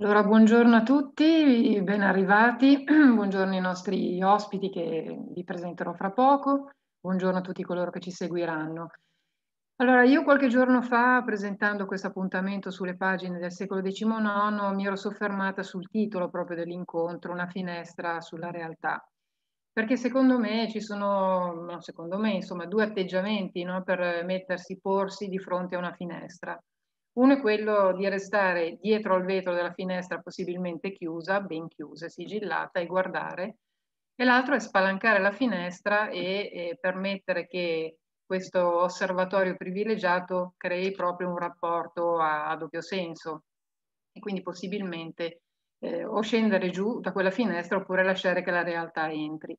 Allora, buongiorno a tutti, ben arrivati, buongiorno ai nostri ospiti che vi presenterò fra poco, buongiorno a tutti coloro che ci seguiranno. Allora, io qualche giorno fa, presentando questo appuntamento sulle pagine del secolo XIX, mi ero soffermata sul titolo proprio dell'incontro, Una finestra sulla realtà. Perché secondo me ci sono, no, secondo me, insomma, due atteggiamenti no, per mettersi, porsi di fronte a una finestra. Uno è quello di restare dietro al vetro della finestra possibilmente chiusa, ben chiusa, sigillata e guardare, e l'altro è spalancare la finestra e, e permettere che questo osservatorio privilegiato crei proprio un rapporto a, a doppio senso e quindi possibilmente eh, o scendere giù da quella finestra oppure lasciare che la realtà entri.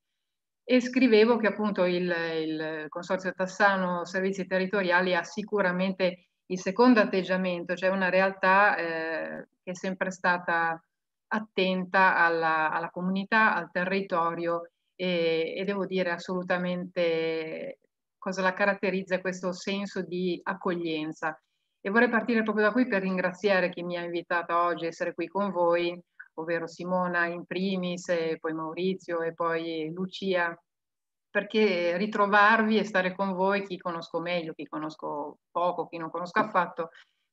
E scrivevo che appunto il, il Consorzio Tassano Servizi Territoriali ha sicuramente il secondo atteggiamento, cioè una realtà eh, che è sempre stata attenta alla, alla comunità, al territorio e, e, devo dire assolutamente cosa la caratterizza questo senso di accoglienza. E vorrei partire proprio da qui per ringraziare chi mi ha invitato oggi a essere qui con voi, ovvero Simona in primis, poi Maurizio e poi Lucia perché ritrovarvi e stare con voi, chi conosco meglio, chi conosco poco, chi non conosco affatto,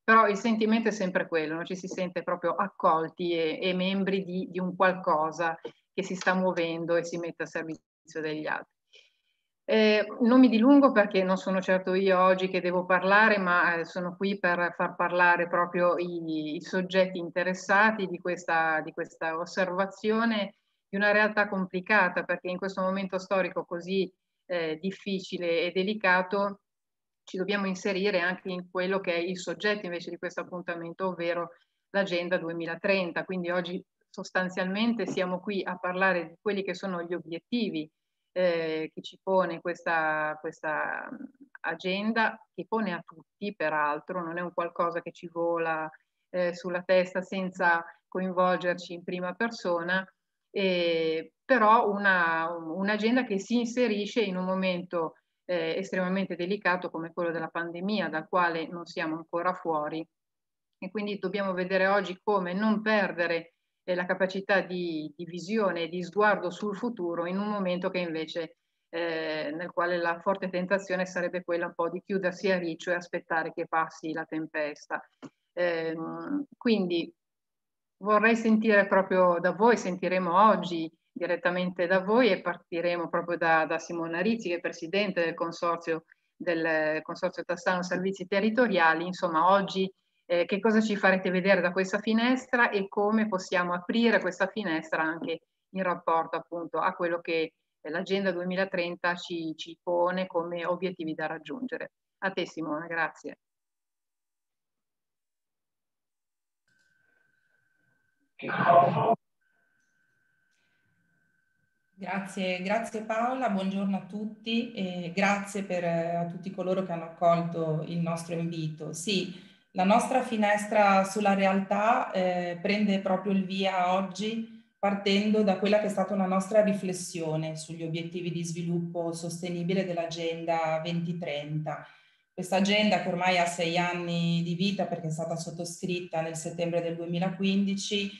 però il sentimento è sempre quello, no? ci si sente proprio accolti e, e membri di, di, un qualcosa che si sta muovendo e si mette a servizio degli altri. Eh, non mi dilungo perché non sono certo io oggi che devo parlare, ma eh, sono qui per far parlare proprio i, i soggetti interessati di questa, di questa osservazione di una realtà complicata perché in questo momento storico così eh, difficile e delicato ci dobbiamo inserire anche in quello che è il soggetto invece di questo appuntamento, ovvero l'Agenda 2030. Quindi oggi sostanzialmente siamo qui a parlare di quelli che sono gli obiettivi eh, che ci pone questa, questa agenda, che pone a tutti peraltro, non è un qualcosa che ci vola eh, sulla testa senza coinvolgerci in prima persona, eh, però un'agenda un che si inserisce in un momento eh, estremamente delicato come quello della pandemia, dal quale non siamo ancora fuori. E quindi dobbiamo vedere oggi come non perdere eh, la capacità di, di, visione e di sguardo sul futuro in un momento che invece eh, nel quale la forte tentazione sarebbe quella un po' di chiudersi a riccio e aspettare che passi la tempesta. Eh, quindi vorrei sentire proprio da voi, sentiremo oggi direttamente da voi e partiremo proprio da, da Simona Rizzi, che è presidente del consorzio, del consorzio Tassano Servizi Territoriali. Insomma, oggi eh, che cosa ci farete vedere da questa finestra e come possiamo aprire questa finestra anche in rapporto appunto a quello che l'Agenda 2030 ci, ci pone come obiettivi da raggiungere. A te Simona, grazie. Grazie, grazie Paola, buongiorno a tutti e grazie per, eh, a tutti coloro che hanno accolto il nostro invito. Sì, la nostra finestra sulla realtà eh, prende proprio il via oggi partendo da quella che è stata una nostra riflessione sugli obiettivi di sviluppo sostenibile dell'Agenda 2030 questa agenda che ormai ha sei anni di vita perché è stata sottoscritta nel settembre del 2015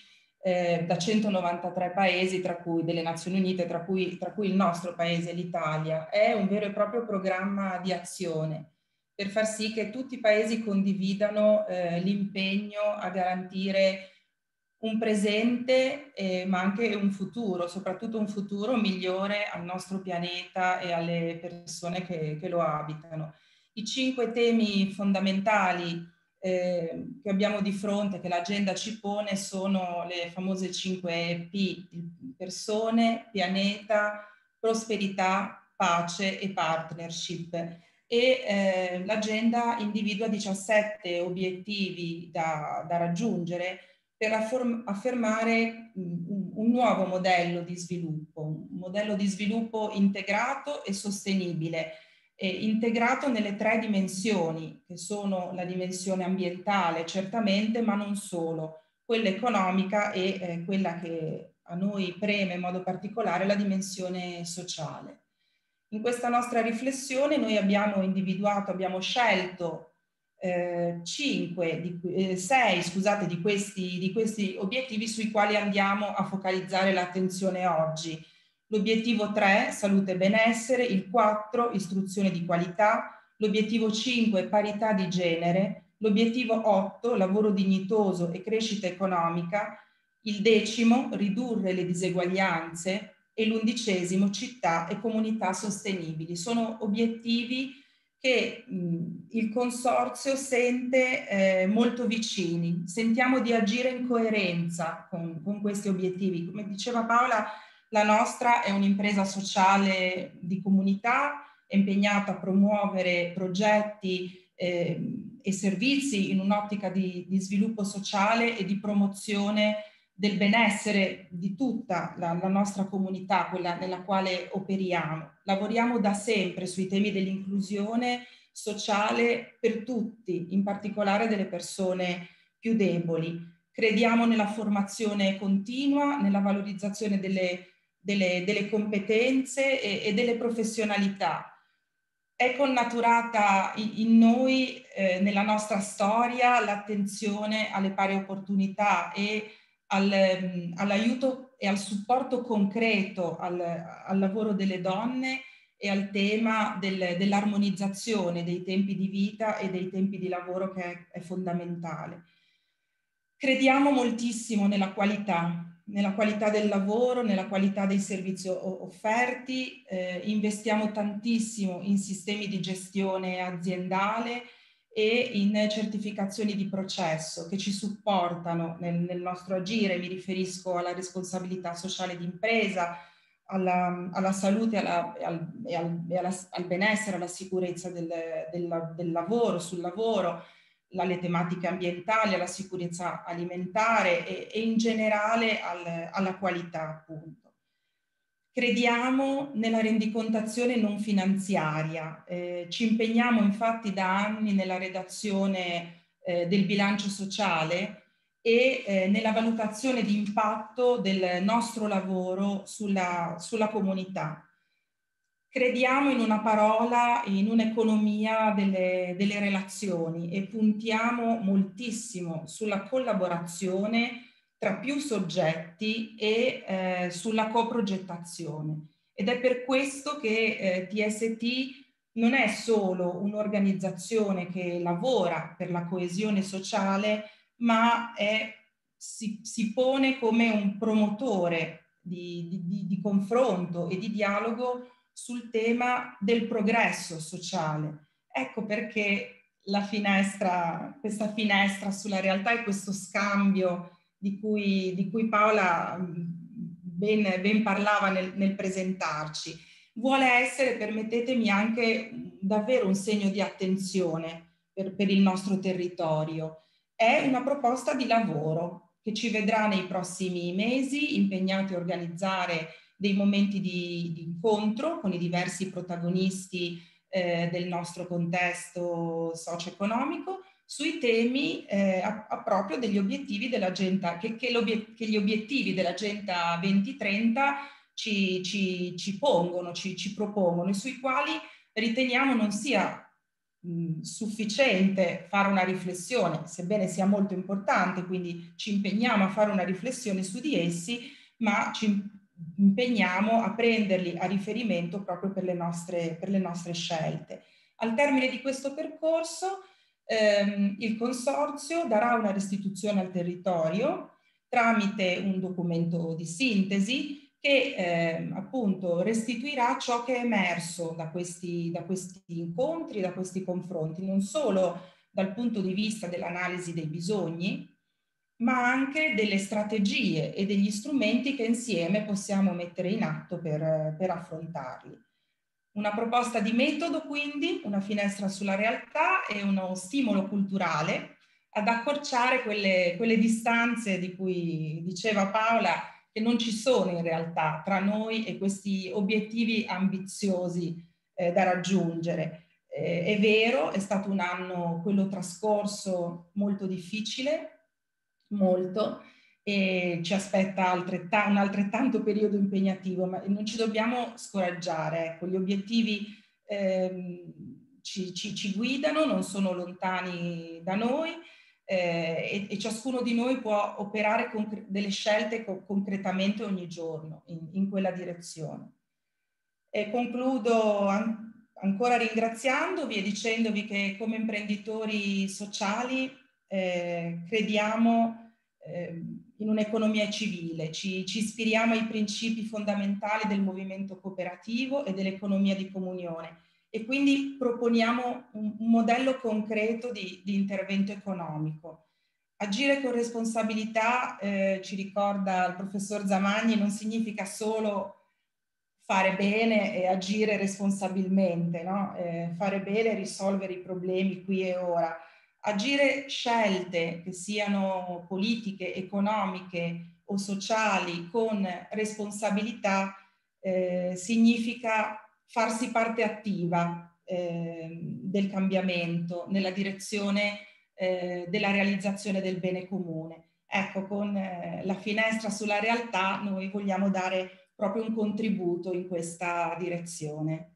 eh, da 193 paesi, tra cui delle Nazioni Unite, tra cui, tra cui il nostro paese, l'Italia, è un vero e proprio programma di azione per far sì che tutti i paesi condividano eh, l'impegno a garantire un presente eh, ma anche un futuro, soprattutto un futuro migliore al nostro pianeta e alle persone che, che lo abitano. I cinque temi fondamentali eh, che abbiamo di fronte, che l'agenda ci pone, sono le famose 5 P, persone, pianeta, prosperità, pace e partnership. E eh, l'agenda individua 17 obiettivi da, da raggiungere per affermare un, un nuovo modello di sviluppo, un modello di sviluppo integrato e sostenibile eh, integrato nelle tre dimensioni, che sono la dimensione ambientale certamente, ma non solo, quella economica e eh, quella che a noi preme in modo particolare, la dimensione sociale. In questa nostra riflessione noi abbiamo individuato, abbiamo scelto eh, 5 di, eh, 6 scusate, di, questi, di questi obiettivi sui quali andiamo a focalizzare l'attenzione oggi. L'obiettivo 3, salute e benessere, il 4, istruzione di qualità, l'obiettivo 5, parità di genere, l'obiettivo 8, lavoro dignitoso e crescita economica, il decimo, ridurre le diseguaglianze e l'undicesimo, città e comunità sostenibili. Sono obiettivi che mh, il consorzio sente eh, molto vicini. Sentiamo di agire in coerenza con, con questi obiettivi. Come diceva Paola, la nostra è un'impresa sociale di comunità impegnata a promuovere progetti eh, e servizi in un'ottica di, di, sviluppo sociale e di promozione del benessere di tutta la, la, nostra comunità, quella nella quale operiamo. Lavoriamo da sempre sui temi dell'inclusione sociale per tutti, in particolare delle persone più deboli. Crediamo nella formazione continua, nella valorizzazione delle, delle, delle competenze e, e, delle professionalità. È connaturata in noi, eh, nella nostra storia, l'attenzione alle pari opportunità e al, ehm, all'aiuto e al supporto concreto al, al, lavoro delle donne e al tema del, dell'armonizzazione dei tempi di vita e dei tempi di lavoro che è, è fondamentale. Crediamo moltissimo nella qualità, nella qualità del lavoro, nella qualità dei servizi offerti, eh, investiamo tantissimo in sistemi di gestione aziendale, e in certificazioni di processo che ci supportano nel, nel nostro agire, mi riferisco alla responsabilità sociale d'impresa, alla, alla salute alla, al, e, al, e alla, al, benessere, alla sicurezza del, del, del lavoro, sul lavoro, alle tematiche ambientali, alla sicurezza alimentare e, e in generale al, alla qualità appunto. Crediamo nella rendicontazione non finanziaria, eh, ci impegniamo infatti da anni nella redazione eh, del bilancio sociale e eh, nella valutazione di impatto del nostro lavoro sulla, sulla comunità. Crediamo in una parola, in un'economia delle, delle relazioni e puntiamo moltissimo sulla collaborazione tra più soggetti e eh, sulla coprogettazione. Ed è per questo che eh, TST non è solo un'organizzazione che lavora per la coesione sociale, ma è, si, si, pone come un promotore di, di, di confronto e di dialogo sul tema del progresso sociale. Ecco perché la finestra, questa finestra sulla realtà e questo scambio di cui, di cui Paola ben, ben parlava nel, nel, presentarci. Vuole essere, permettetemi, anche davvero un segno di attenzione per, per il nostro territorio. È una proposta di lavoro che ci vedrà nei prossimi mesi impegnati a organizzare dei momenti di, di incontro con i diversi protagonisti eh, del nostro contesto socio-economico sui temi eh, a, a proprio degli obiettivi dell'agenda, che, che, che, gli obiettivi dell'agenda 2030 ci, ci, ci pongono, ci, ci, propongono e sui quali riteniamo non sia sufficiente fare una riflessione, sebbene sia molto importante, quindi ci impegniamo a fare una riflessione su di essi, ma ci impegniamo a prenderli a riferimento proprio per le nostre, per le nostre scelte. Al termine di questo percorso ehm, il consorzio darà una restituzione al territorio tramite un documento di sintesi che eh, appunto restituirà ciò che è emerso da questi, da questi incontri, da questi confronti, non solo dal punto di vista dell'analisi dei bisogni, ma anche delle strategie e degli strumenti che insieme possiamo mettere in atto per, per affrontarli. Una proposta di metodo quindi, una finestra sulla realtà e uno stimolo culturale ad accorciare quelle, quelle distanze di cui diceva Paola che non ci sono in realtà tra noi e questi obiettivi ambiziosi eh, da raggiungere. Eh, è vero, è stato un anno, quello trascorso, molto difficile, molto, e ci aspetta altrettanto, un altrettanto periodo impegnativo, ma non ci dobbiamo scoraggiare. Ecco, gli obiettivi ehm, ci ci, ci, guidano, non sono lontani da noi eh, e, e, ciascuno di noi può operare delle scelte co- concretamente ogni giorno in, in quella direzione. E concludo an- ancora ringraziandovi e dicendovi che come imprenditori sociali eh, crediamo eh, in un'economia civile, ci, ci, ispiriamo ai principi fondamentali del movimento cooperativo e dell'economia di comunione e quindi proponiamo un, un modello concreto di, di, intervento economico. Agire con responsabilità, eh, ci ricorda il professor Zamagni, non significa solo fare bene e agire responsabilmente, no? eh, fare bene e risolvere i problemi qui e ora. Agire scelte che siano politiche, economiche o sociali con responsabilità eh, significa farsi parte attiva eh, del cambiamento nella direzione eh, della realizzazione del bene comune. Ecco, con eh, la finestra sulla realtà noi vogliamo dare proprio un contributo in questa direzione.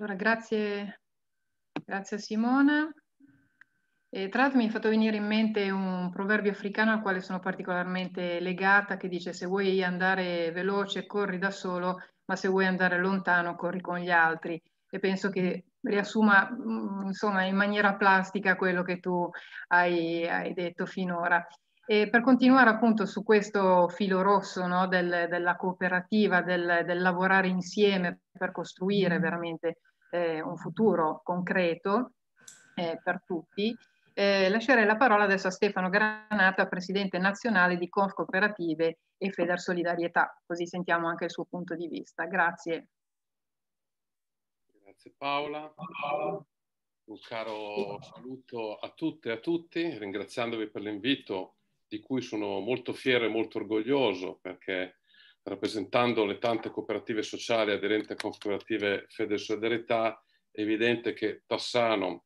Allora, grazie, grazie Simona. E tra l'altro mi è fatto venire in mente un proverbio africano al quale sono particolarmente legata, che dice se vuoi andare veloce corri da solo, ma se vuoi andare lontano corri con gli altri. E penso che riassuma mm, insomma, in maniera plastica quello che tu hai, hai detto finora. E per continuare appunto su questo filo rosso no, del, della cooperativa, del, del, lavorare insieme per costruire mm. veramente eh, un futuro concreto eh, per tutti, eh, lascerei la parola adesso a Stefano Granata, presidente nazionale di Conf Cooperative e Feder Solidarietà, così sentiamo anche il suo punto di vista. Grazie. Grazie Paola. Un caro saluto a tutte e a tutti, ringraziandovi per l'invito di cui sono molto fiero e molto orgoglioso perché rappresentando le tante cooperative sociali aderenti a cooperative Fede Solidarietà è evidente che Tassano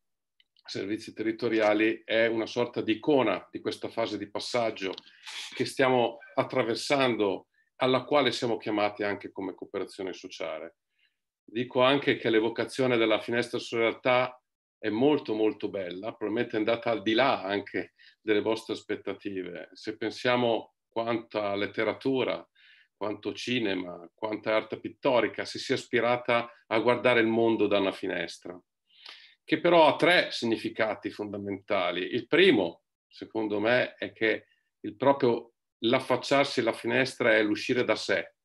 servizi territoriali è una sorta di icona di questa fase di passaggio che stiamo attraversando, alla quale siamo chiamati anche come cooperazione sociale. Dico anche che l'evocazione della finestra realtà è molto molto bella, probabilmente è andata al di là anche delle vostre aspettative. Se pensiamo quanta letteratura, quanto cinema, quanta arte pittorica si sia ispirata a guardare il mondo da una finestra che però ha tre significati fondamentali. Il primo, secondo me, è che il proprio l'affacciarsi alla finestra è l'uscire da sé,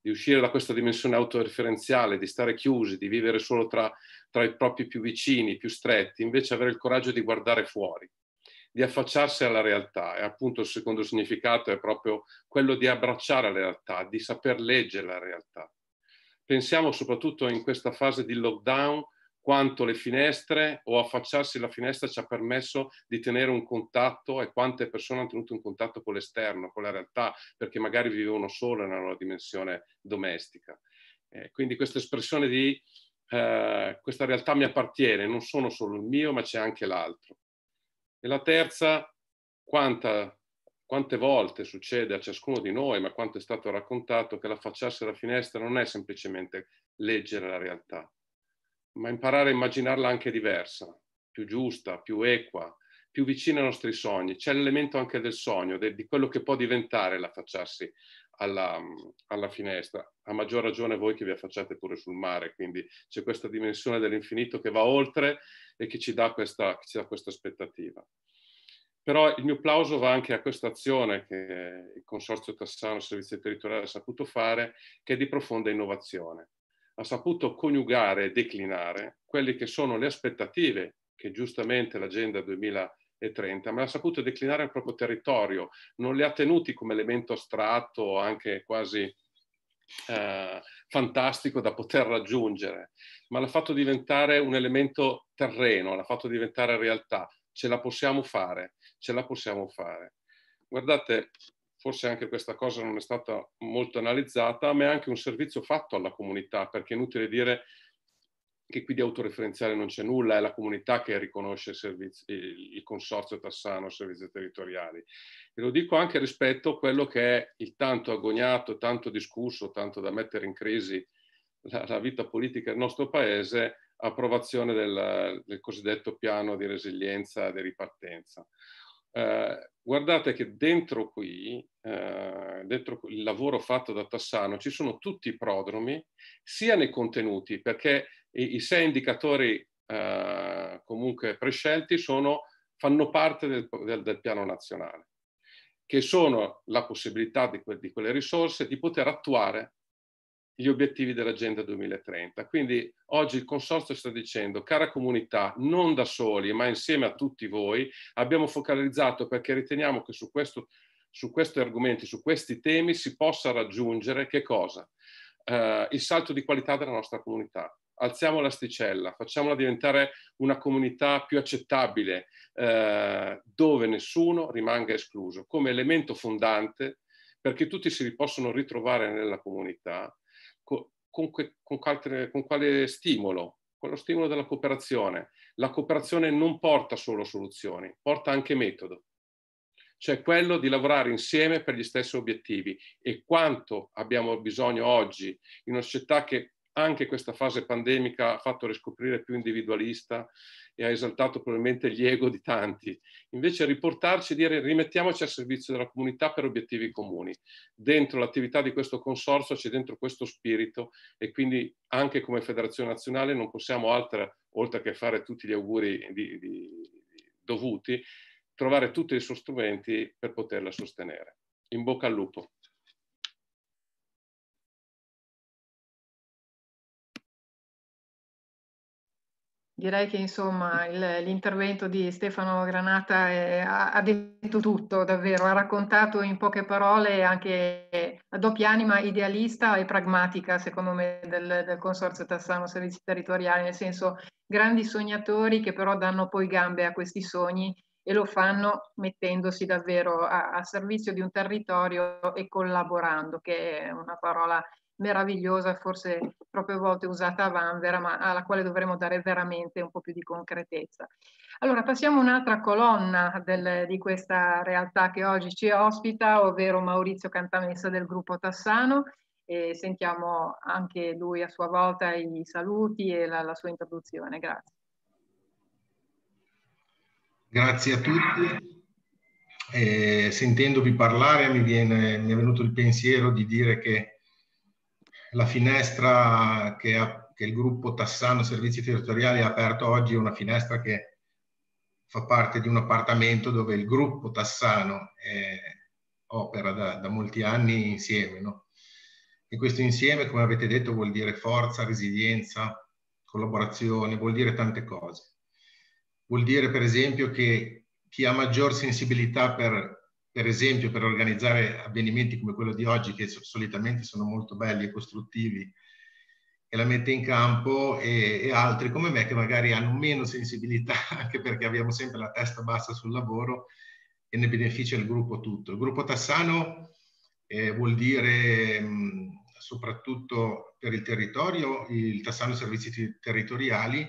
di uscire da questa dimensione autoreferenziale, di stare chiusi, di vivere solo tra, tra i propri più vicini, più stretti, invece avere il coraggio di guardare fuori, di affacciarsi alla realtà. E appunto il secondo significato è proprio quello di abbracciare la realtà, di saper leggere la realtà. Pensiamo soprattutto in questa fase di lockdown quanto le finestre o affacciarsi alla finestra ci ha permesso di tenere un contatto e quante persone hanno tenuto un contatto con l'esterno, con la realtà, perché magari vivevano solo nella loro dimensione domestica. Eh, quindi questa espressione di eh, questa realtà mi appartiene, non sono solo il mio, ma c'è anche l'altro. E la terza, quanta, quante volte succede a ciascuno di noi, ma quanto è stato raccontato, che l'affacciarsi alla finestra non è semplicemente leggere la realtà, ma imparare a immaginarla anche diversa, più giusta, più equa, più vicina ai nostri sogni. C'è l'elemento anche del sogno, de, di quello che può diventare l'affacciarsi alla, alla, finestra. A maggior ragione voi che vi affacciate pure sul mare, quindi c'è questa dimensione dell'infinito che va oltre e che ci dà questa, ci dà questa aspettativa. Però il mio plauso va anche a questa azione che il Consorzio Tassano Servizi Territoriali ha saputo fare, che è di profonda innovazione ha saputo coniugare e declinare quelle che sono le aspettative che giustamente l'Agenda 2030, ma ha saputo declinare il proprio territorio, non le ha tenuti come elemento astratto anche quasi eh, fantastico da poter raggiungere, ma l'ha fatto diventare un elemento terreno, l'ha fatto diventare realtà. Ce la possiamo fare, ce la possiamo fare. Guardate, forse anche questa cosa non è stata molto analizzata, ma è anche un servizio fatto alla comunità, perché è inutile dire che qui di autoreferenziale non c'è nulla, è la comunità che riconosce il, il consorzio Tassano Servizi Territoriali. E lo dico anche rispetto a quello che è il tanto agognato, tanto discusso, tanto da mettere in crisi la, la vita politica del nostro paese, approvazione del, del cosiddetto piano di resilienza e di ripartenza. Eh, guardate che dentro qui, eh, dentro il lavoro fatto da Tassano, ci sono tutti i prodromi, sia nei contenuti, perché i, i sei indicatori eh, comunque prescelti sono, fanno parte del, del, del, piano nazionale, che sono la possibilità di, que, di quelle risorse di poter attuare gli obiettivi dell'Agenda 2030. Quindi oggi il Consorzio sta dicendo, cara comunità, non da soli, ma insieme a tutti voi, abbiamo focalizzato perché riteniamo che su, questo, su questi argomenti, su questi temi si possa raggiungere che cosa? Uh, il salto di qualità della nostra comunità. Alziamo l'asticella, facciamola diventare una comunità più accettabile, uh, dove nessuno rimanga escluso, come elemento fondante perché tutti si possono ritrovare nella comunità con, que, con, altre, con quale stimolo? Con lo stimolo della cooperazione. La cooperazione non porta solo soluzioni, porta anche metodo cioè quello di lavorare insieme per gli stessi obiettivi e quanto abbiamo bisogno oggi in una società che anche questa fase pandemica ha fatto riscoprire più individualista e ha esaltato probabilmente gli ego di tanti. Invece riportarci e dire rimettiamoci al servizio della comunità per obiettivi comuni. Dentro l'attività di questo consorzio c'è dentro questo spirito e quindi anche come federazione nazionale non possiamo altro, oltre che fare tutti gli auguri di, di, dovuti, trovare tutti i suoi strumenti per poterla sostenere. In bocca al lupo. Direi che insomma l'intervento di Stefano Granata è, ha, ha, detto tutto, davvero, ha raccontato in poche parole anche a doppia anima idealista e pragmatica, secondo me, del, del Consorzio Tassano Servizi Territoriali, nel senso grandi sognatori che però danno poi gambe a questi sogni e lo fanno mettendosi davvero a, a servizio di un territorio e collaborando, che è una parola meravigliosa, forse troppe volte usata a vanvera, ma alla quale dovremmo dare veramente un po' più di concretezza. Allora, passiamo a un'altra colonna del, di questa realtà che oggi ci ospita, ovvero Maurizio Cantamessa del gruppo Tassano, e sentiamo anche lui a sua volta i saluti e la, la sua introduzione. Grazie. Grazie a tutti. Eh, sentendovi parlare mi, viene, mi è venuto il pensiero di dire che la finestra che, ha, che, il gruppo Tassano Servizi Territoriali ha aperto oggi è una finestra che fa parte di un appartamento dove il gruppo Tassano è, opera da, da, molti anni insieme. No? E questo insieme, come avete detto, vuol dire forza, resilienza, collaborazione, vuol dire tante cose. Vuol dire, per esempio, che chi ha maggior sensibilità per per esempio per organizzare avvenimenti come quello di oggi, che solitamente sono molto belli e costruttivi, e la mette in campo, e, e altri come me che magari hanno meno sensibilità, anche perché abbiamo sempre la testa bassa sul lavoro e ne beneficia il gruppo tutto. Il gruppo Tassano eh, vuol dire mh, soprattutto per il territorio, il Tassano Servizi Territoriali,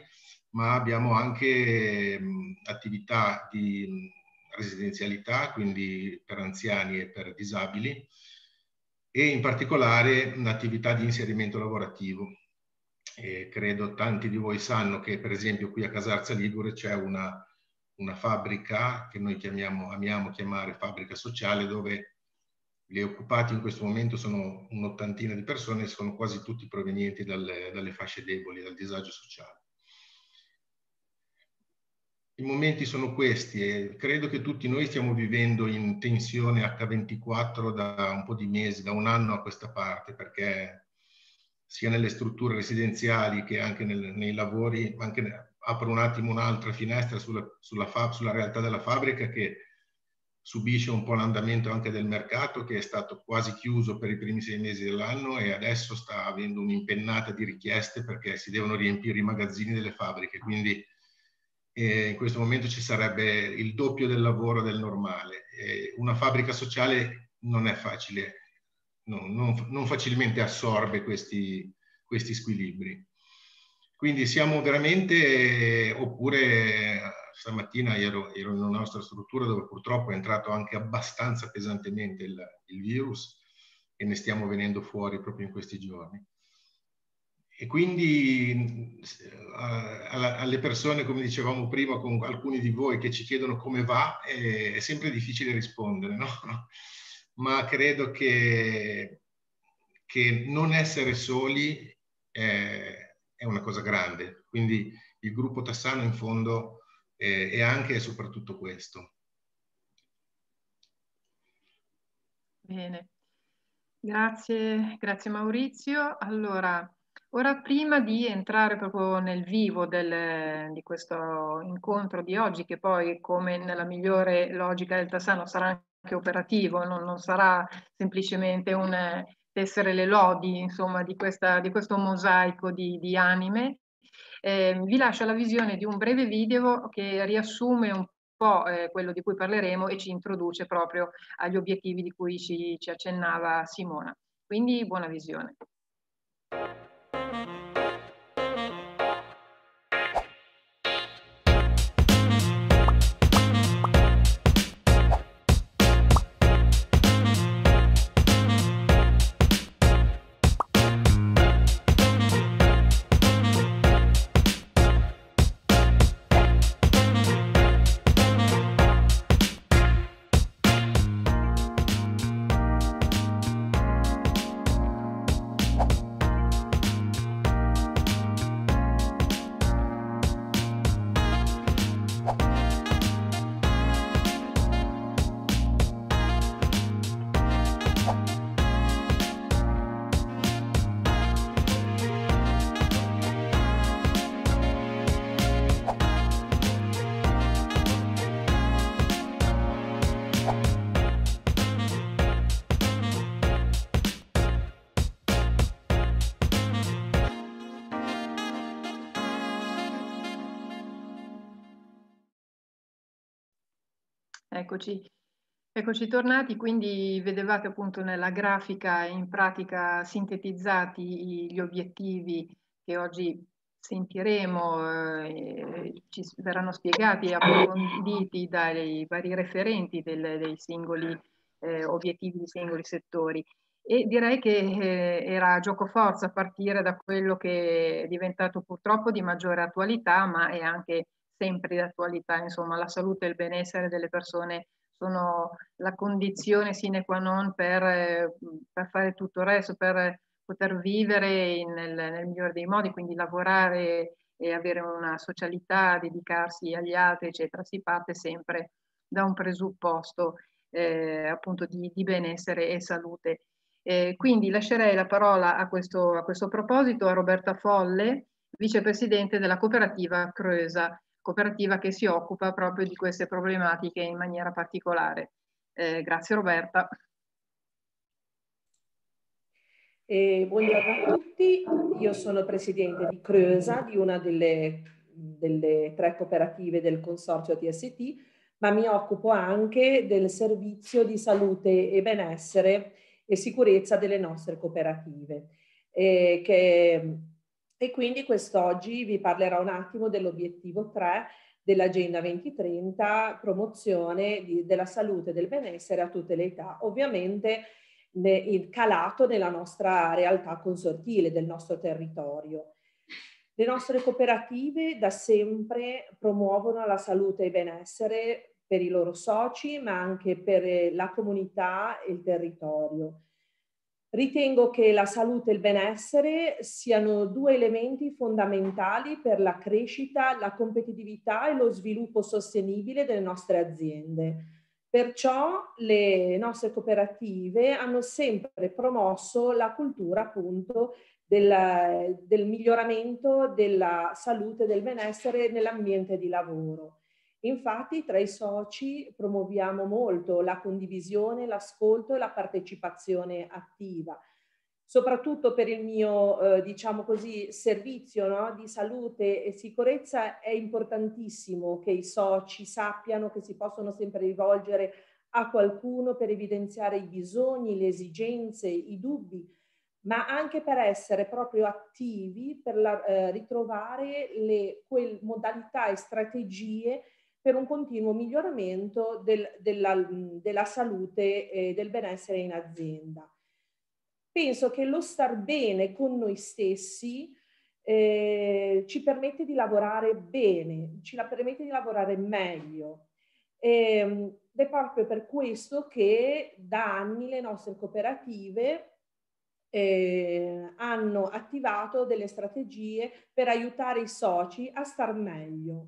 ma abbiamo anche mh, attività di residenzialità, quindi per anziani e per disabili, e in particolare un'attività di inserimento lavorativo. E credo tanti di voi sanno che per esempio qui a Casarza Ligure c'è una, una fabbrica che noi chiamiamo, amiamo chiamare fabbrica sociale dove gli occupati in questo momento sono un'ottantina di persone, sono quasi tutti provenienti dalle, dalle fasce deboli, dal disagio sociale. I momenti sono questi e credo che tutti noi stiamo vivendo in tensione H24 da un po' di mesi, da un anno a questa parte, perché sia nelle strutture residenziali che anche nel, nei lavori, anche apro un attimo un'altra finestra sulla, sulla, fab, sulla realtà della fabbrica che subisce un po' l'andamento anche del mercato che è stato quasi chiuso per i primi sei mesi dell'anno e adesso sta avendo un'impennata di richieste perché si devono riempire i magazzini delle fabbriche. Quindi e in questo momento ci sarebbe il doppio del lavoro del normale. E una fabbrica sociale non è facile, no, non, non, facilmente assorbe questi, questi squilibri. Quindi siamo veramente, oppure stamattina ero, ero, in una nostra struttura dove purtroppo è entrato anche abbastanza pesantemente il, il virus e ne stiamo venendo fuori proprio in questi giorni. E quindi alle persone, come dicevamo prima, con alcuni di voi che ci chiedono come va, è, sempre difficile rispondere, no? Ma credo che, che non essere soli è, è, una cosa grande. Quindi il gruppo Tassano in fondo è, è anche e soprattutto questo. Bene, grazie, grazie Maurizio. Allora, Ora, prima di entrare proprio nel vivo del, di questo incontro di oggi, che poi, come nella migliore logica del Tassano, sarà anche operativo, non, non sarà semplicemente un essere le lodi, insomma, di, questa, di questo mosaico di, di anime, eh, vi lascio la visione di un breve video che riassume un po' eh, quello di cui parleremo e ci introduce proprio agli obiettivi di cui ci, ci accennava Simona. Quindi buona visione. Eccoci, eccoci tornati, quindi vedevate appunto nella grafica in pratica sintetizzati gli obiettivi che oggi sentiremo, eh, ci verranno spiegati e approfonditi dai vari referenti del, dei singoli eh, obiettivi di singoli settori. E direi che eh, era gioco forza partire da quello che è diventato purtroppo di maggiore attualità, ma è anche sempre di attualità, insomma la salute e il benessere delle persone sono la condizione sine qua non per, per fare tutto il resto, per poter vivere nel, nel, migliore dei modi, quindi lavorare e avere una socialità, dedicarsi agli altri, eccetera. Si parte sempre da un presupposto eh, appunto di, di, benessere e salute. Eh, quindi lascerei la parola a questo, a questo proposito a Roberta Folle, vicepresidente della cooperativa Creusa cooperativa che si occupa proprio di queste problematiche in maniera particolare. Eh, grazie Roberta. E buongiorno a tutti, io sono presidente di Creusa, di una delle, delle tre cooperative del consorzio TST, ma mi occupo anche del servizio di salute e benessere e sicurezza delle nostre cooperative, eh, che e quindi quest'oggi vi parlerò un attimo dell'obiettivo 3 dell'Agenda 2030, promozione di, della salute e del benessere a tutte le età, ovviamente ne, calato nella nostra realtà consortile, del nostro territorio. Le nostre cooperative da sempre promuovono la salute e il benessere per i loro soci, ma anche per la comunità e il territorio. Ritengo che la salute e il benessere siano due elementi fondamentali per la crescita, la competitività e lo sviluppo sostenibile delle nostre aziende. Perciò le nostre cooperative hanno sempre promosso la cultura appunto del, del miglioramento della salute e del benessere nell'ambiente di lavoro. Infatti tra i soci promuoviamo molto la condivisione, l'ascolto e la partecipazione attiva, soprattutto per il mio, eh, diciamo così, servizio no? di salute e sicurezza è importantissimo che i soci sappiano che si possono sempre rivolgere a qualcuno per evidenziare i bisogni, le esigenze, i dubbi ma anche per essere proprio attivi, per la, eh, ritrovare le modalità e strategie per un continuo miglioramento del, della, della, salute e del benessere in azienda. Penso che lo star bene con noi stessi eh, ci permette di lavorare bene, ci permette di lavorare meglio. Ehm, ed è proprio per questo che da anni le nostre cooperative eh, hanno attivato delle strategie per aiutare i soci a star meglio,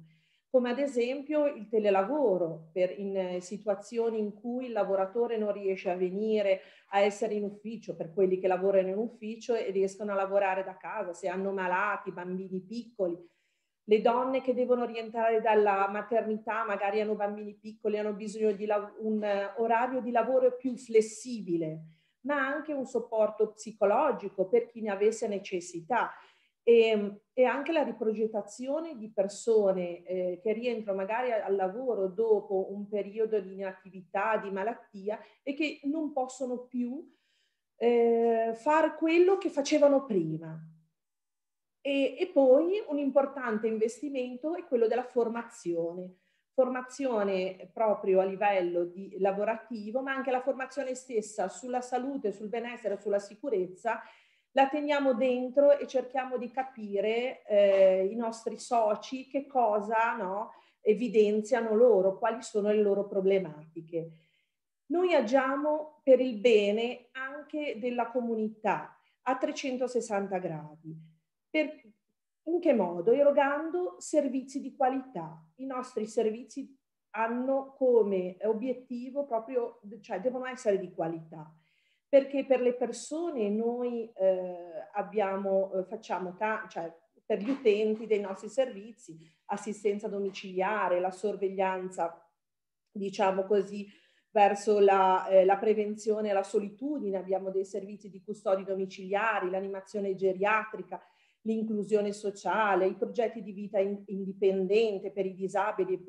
come ad esempio il telelavoro per in situazioni in cui il lavoratore non riesce a venire a essere in ufficio, per quelli che lavorano in ufficio e riescono a lavorare da casa, se hanno malati, bambini piccoli, le donne che devono rientrare dalla maternità, magari hanno bambini piccoli, hanno bisogno di un orario di lavoro più flessibile ma anche un supporto psicologico per chi ne avesse necessità. E, e anche la riprogettazione di persone eh, che rientrano magari al lavoro dopo un periodo di inattività, di malattia e che non possono più eh, fare quello che facevano prima. E, e poi un importante investimento è quello della formazione formazione proprio a livello di lavorativo, ma anche la formazione stessa sulla salute, sul benessere, sulla sicurezza, la teniamo dentro e cerchiamo di capire eh, i nostri soci che cosa no, evidenziano loro, quali sono le loro problematiche. Noi agiamo per il bene anche della comunità a 360 gradi. Per, in che modo? Erogando servizi di qualità. I nostri servizi hanno come obiettivo proprio, cioè devono essere di qualità, perché per le persone noi eh, abbiamo, eh, facciamo, ta- cioè per gli utenti dei nostri servizi, assistenza domiciliare, la sorveglianza, diciamo così, verso la, eh, la prevenzione e la solitudine, abbiamo dei servizi di custodi domiciliari, l'animazione geriatrica, l'inclusione sociale, i progetti di vita in, indipendente per i disabili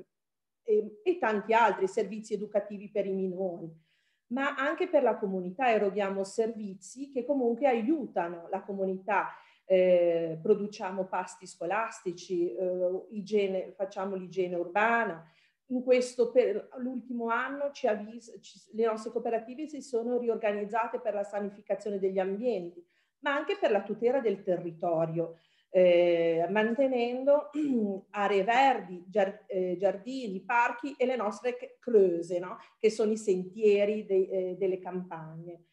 e, e tanti altri servizi educativi per i minori ma anche per la comunità eroghiamo servizi che comunque aiutano la comunità. Eh, produciamo pasti scolastici, eh, igiene, facciamo l'igiene urbana. In questo, per l'ultimo anno, ci avvis- ci, le nostre cooperative si sono riorganizzate per la sanificazione degli ambienti ma anche per la tutela del territorio, eh, mantenendo aree verdi, eh, giardini, parchi e le nostre creuse, no? che sono i sentieri de eh, delle campagne.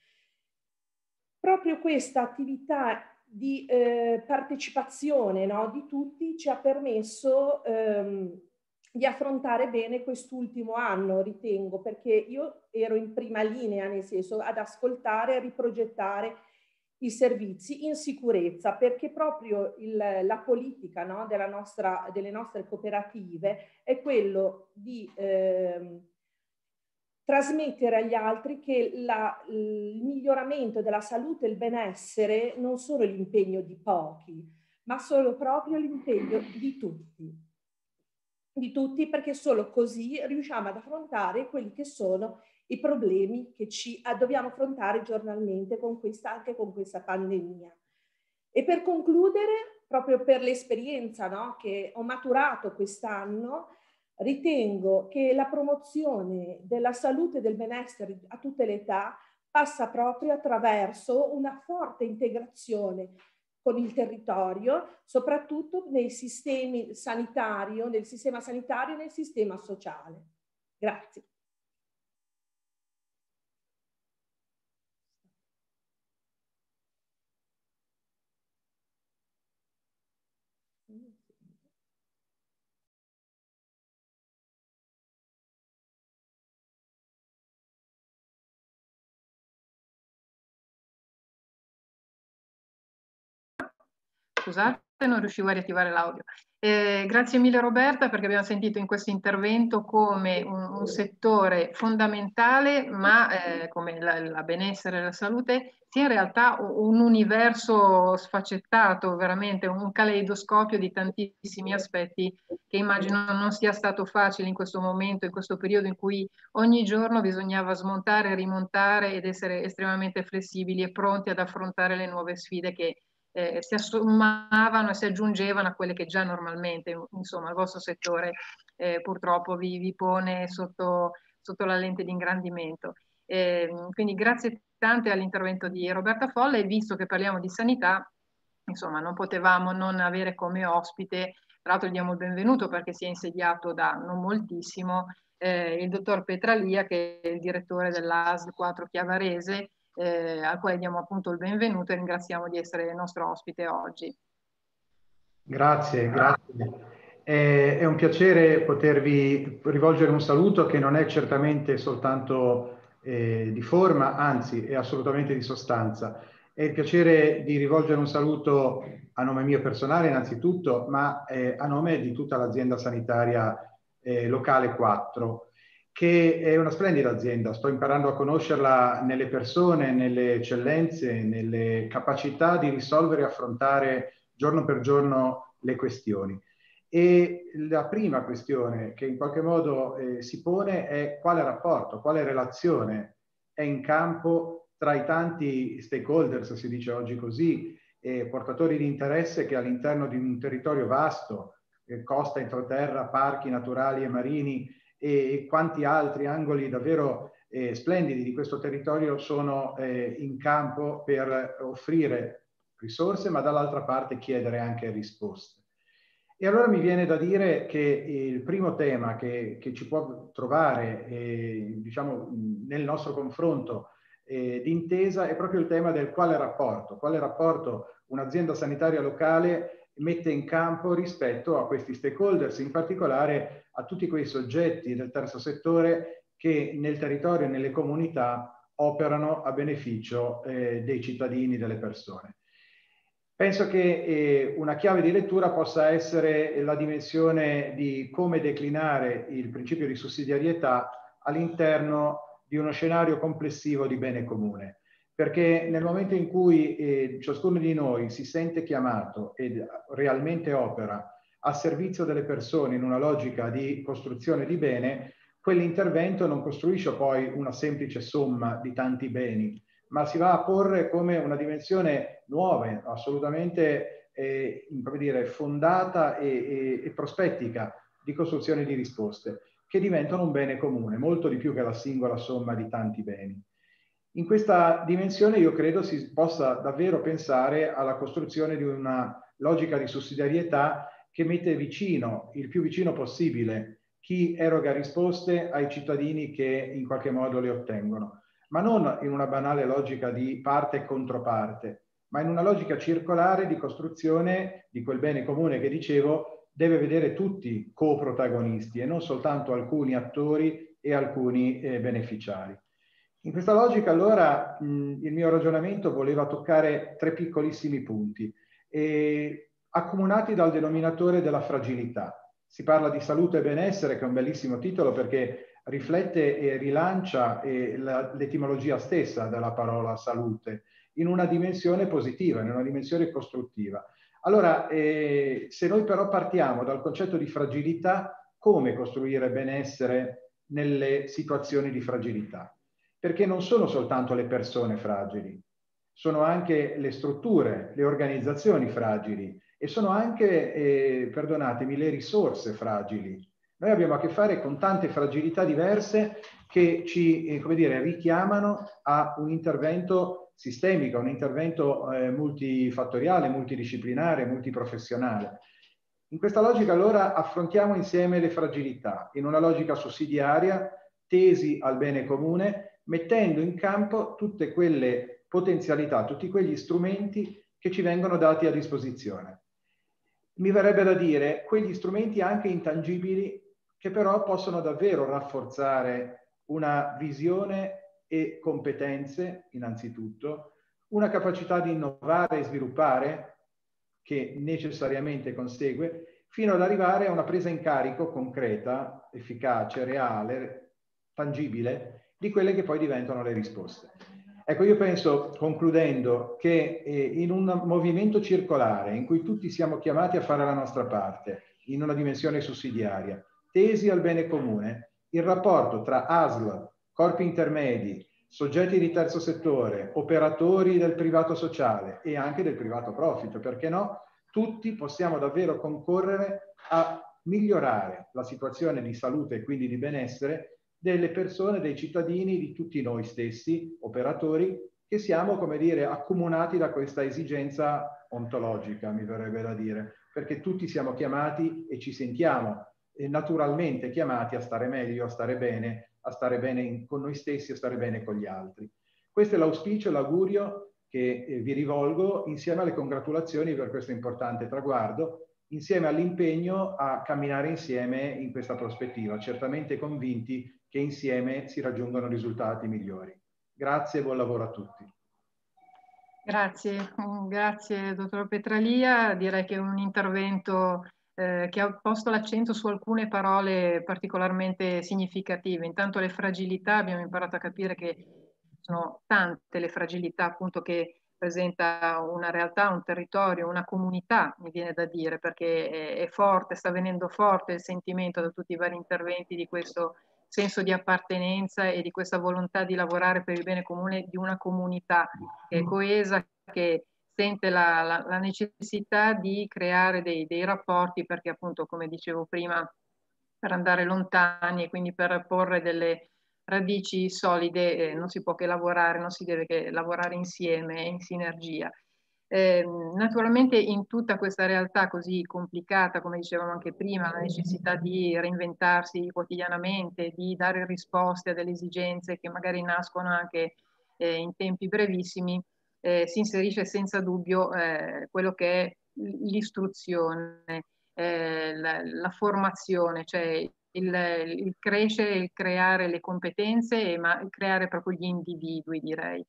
Proprio questa attività di eh, partecipazione no? di tutti ci ha permesso ehm, di affrontare bene quest'ultimo anno, ritengo, perché io ero in prima linea, nel senso ad ascoltare riprogettare i servizi in sicurezza, perché proprio il, la politica no, nostra, delle nostre cooperative è quello di eh, trasmettere agli altri che la, il miglioramento della salute e il benessere non sono l'impegno di pochi, ma solo proprio l'impegno di tutti. Di tutti perché solo così riusciamo ad affrontare quelli che sono i problemi che ci ah, dobbiamo affrontare giornalmente con questa, anche con questa pandemia. E per concludere, proprio per l'esperienza no, che ho maturato quest'anno, ritengo che la promozione della salute e del benessere a tutte le età passa proprio attraverso una forte integrazione con il territorio, soprattutto nei sistemi sanitario, nel sistema sanitario e nel sistema sociale. Grazie. Scusate, non riuscivo a riattivare l'audio. Eh, grazie mille Roberta perché abbiamo sentito in questo intervento come un, un settore fondamentale, ma eh, come la, la benessere e la salute, sia in realtà un universo sfaccettato, veramente un caleidoscopio di tantissimi aspetti che immagino non sia stato facile in questo momento, in questo periodo in cui ogni giorno bisognava smontare, rimontare ed essere estremamente flessibili e pronti ad affrontare le nuove sfide che eh, si assommavano e si aggiungevano a quelle che già normalmente, insomma, il vostro settore eh, purtroppo vi, vi pone sotto, sotto, la lente di ingrandimento. Eh, quindi grazie tante all'intervento di Roberta Folle e visto che parliamo di sanità, insomma, non potevamo non avere come ospite, tra l'altro gli diamo il benvenuto perché si è insediato da non moltissimo, eh, il dottor Petralia che è il direttore dell'ASL 4 Chiavarese, eh, al quale diamo appunto il benvenuto e ringraziamo di essere il nostro ospite oggi. Grazie, grazie. È, è un piacere potervi rivolgere un saluto che non è certamente soltanto eh, di forma, anzi è assolutamente di sostanza. È il piacere di rivolgere un saluto a nome mio personale innanzitutto, ma eh, a nome di tutta l'azienda sanitaria eh, locale 4 che è una splendida azienda, sto imparando a conoscerla nelle persone, nelle eccellenze, nelle capacità di risolvere e affrontare giorno per giorno le questioni. E la prima questione che in qualche modo eh, si pone è quale rapporto, quale relazione è in campo tra i tanti stakeholders, si dice oggi così, eh, portatori di interesse che all'interno di un territorio vasto, eh, costa, entroterra, parchi naturali e marini, e quanti altri angoli davvero eh, splendidi di questo territorio sono eh, in campo per offrire risorse, ma dall'altra parte chiedere anche risposte. E allora mi viene da dire che il primo tema che, che ci può trovare eh, diciamo, nel nostro confronto eh, d'intesa è proprio il tema del quale rapporto, quale rapporto un'azienda sanitaria locale mette in campo rispetto a questi stakeholders, in particolare a tutti quei soggetti del terzo settore che nel territorio e nelle comunità operano a beneficio eh, dei cittadini, delle persone. Penso che eh, una chiave di lettura possa essere la dimensione di come declinare il principio di sussidiarietà all'interno di uno scenario complessivo di bene comune perché nel momento in cui eh, ciascuno di noi si sente chiamato ed realmente opera a servizio delle persone in una logica di costruzione di bene, quell'intervento non costruisce poi una semplice somma di tanti beni, ma si va a porre come una dimensione nuova, assolutamente eh, dire, fondata e, e, e prospettica di costruzione di risposte, che diventano un bene comune, molto di più che la singola somma di tanti beni. In questa dimensione io credo si possa davvero pensare alla costruzione di una logica di sussidiarietà che mette vicino, il più vicino possibile, chi eroga risposte ai cittadini che in qualche modo le ottengono, ma non in una banale logica di parte e controparte, ma in una logica circolare di costruzione di quel bene comune che dicevo deve vedere tutti coprotagonisti e non soltanto alcuni attori e alcuni eh, beneficiari. In questa logica allora mh, il mio ragionamento voleva toccare tre piccolissimi punti, eh, accomunati dal denominatore della fragilità. Si parla di salute e benessere, che è un bellissimo titolo perché riflette e rilancia eh, la, l'etimologia stessa della parola salute in una dimensione positiva, in una dimensione costruttiva. Allora, eh, se noi però partiamo dal concetto di fragilità, come costruire benessere nelle situazioni di fragilità? Perché non sono soltanto le persone fragili, sono anche le strutture, le organizzazioni fragili e sono anche, eh, perdonatemi, le risorse fragili. Noi abbiamo a che fare con tante fragilità diverse che ci, eh, come dire, richiamano a un intervento sistemico, un intervento eh, multifattoriale, multidisciplinare, multiprofessionale. In questa logica allora affrontiamo insieme le fragilità in una logica sussidiaria, tesi al bene comune, mettendo in campo tutte quelle potenzialità, tutti quegli strumenti che ci vengono dati a disposizione. Mi verrebbe da dire quegli strumenti anche intangibili che però possono davvero rafforzare una visione e competenze, innanzitutto, una capacità di innovare e sviluppare, che necessariamente consegue, fino ad arrivare a una presa in carico concreta, efficace, reale, tangibile, di quelle che poi diventano le risposte. Ecco, io penso, concludendo, che eh, in un movimento circolare in cui tutti siamo chiamati a fare la nostra parte, in una dimensione sussidiaria, tesi al bene comune, il rapporto tra ASL, corpi intermedi, soggetti di terzo settore, operatori del privato sociale e anche del privato profit, perché no? Tutti possiamo davvero concorrere a migliorare la situazione di salute e quindi di benessere delle persone, dei cittadini, di tutti noi stessi, operatori, che siamo, come dire, accomunati da questa esigenza ontologica, mi verrebbe da dire, perché tutti siamo chiamati e ci sentiamo naturalmente chiamati a stare meglio, a stare bene, a stare bene con noi stessi, a stare bene con gli altri. Questo è l'auspicio, l'augurio che eh, vi rivolgo insieme alle congratulazioni per questo importante traguardo, insieme all'impegno a camminare insieme in questa prospettiva, certamente convinti che insieme si raggiungono risultati migliori. Grazie e buon lavoro a tutti. Grazie, grazie dottor Petralia. Direi che è un intervento eh, che ha posto l'accento su alcune parole particolarmente significative. Intanto le fragilità, abbiamo imparato a capire che sono tante le fragilità appunto che presenta una realtà, un territorio, una comunità, mi viene da dire, perché è, è forte, sta venendo forte il sentimento da tutti i vari interventi di questo senso di appartenenza e di questa volontà di lavorare per il bene comune di una comunità che è coesa, che sente la, la, la necessità di creare dei, dei, rapporti perché appunto, come dicevo prima, per andare lontani e quindi per porre delle radici solide eh, non si può che lavorare, non si deve che lavorare insieme, in sinergia. Eh, naturalmente in tutta questa realtà così complicata, come dicevamo anche prima, la necessità di reinventarsi quotidianamente, di dare risposte a delle esigenze che magari nascono anche eh, in tempi brevissimi, eh, si inserisce senza dubbio eh, quello che è l'istruzione, eh, la, la, formazione, cioè il, il, crescere, il creare le competenze, ma creare proprio gli individui, direi.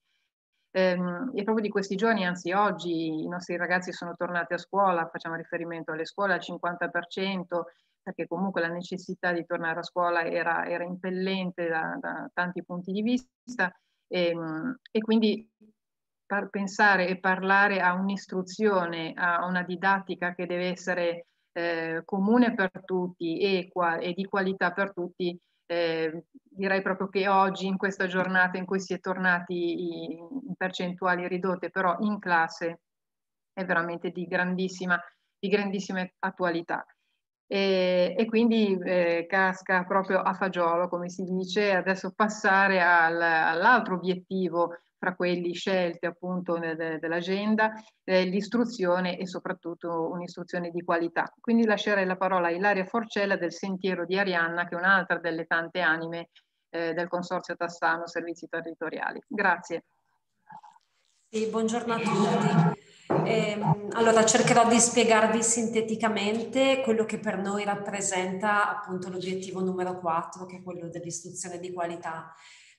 Ehm, e proprio di questi giorni, anzi oggi, i nostri ragazzi sono tornati a scuola, facciamo riferimento alle scuole al 50%, perché comunque la necessità di tornare a scuola era, era impellente da, da, tanti punti di vista. Ehm, e quindi pensare e parlare a un'istruzione, a una didattica che deve essere eh, comune per tutti, equa e di qualità per tutti, eh, direi proprio che oggi, in questa giornata in cui si è tornati in percentuali ridotte, però in classe, è veramente di grandissima, di grandissima attualità. E, e quindi eh, casca proprio a fagiolo, come si dice, adesso passare al, all'altro obiettivo fra quelli scelti appunto dell'agenda, eh, l'istruzione e soprattutto un'istruzione di qualità. Quindi lascerei la parola a Ilaria Forcella del Sentiero di Arianna, che è un'altra delle tante anime eh, del Consorzio Tassano Servizi Territoriali. Grazie. Sì, buongiorno a tutti. Eh, allora cercherò di spiegarvi sinteticamente quello che per noi rappresenta appunto l'obiettivo numero 4, che è quello dell'istruzione di qualità.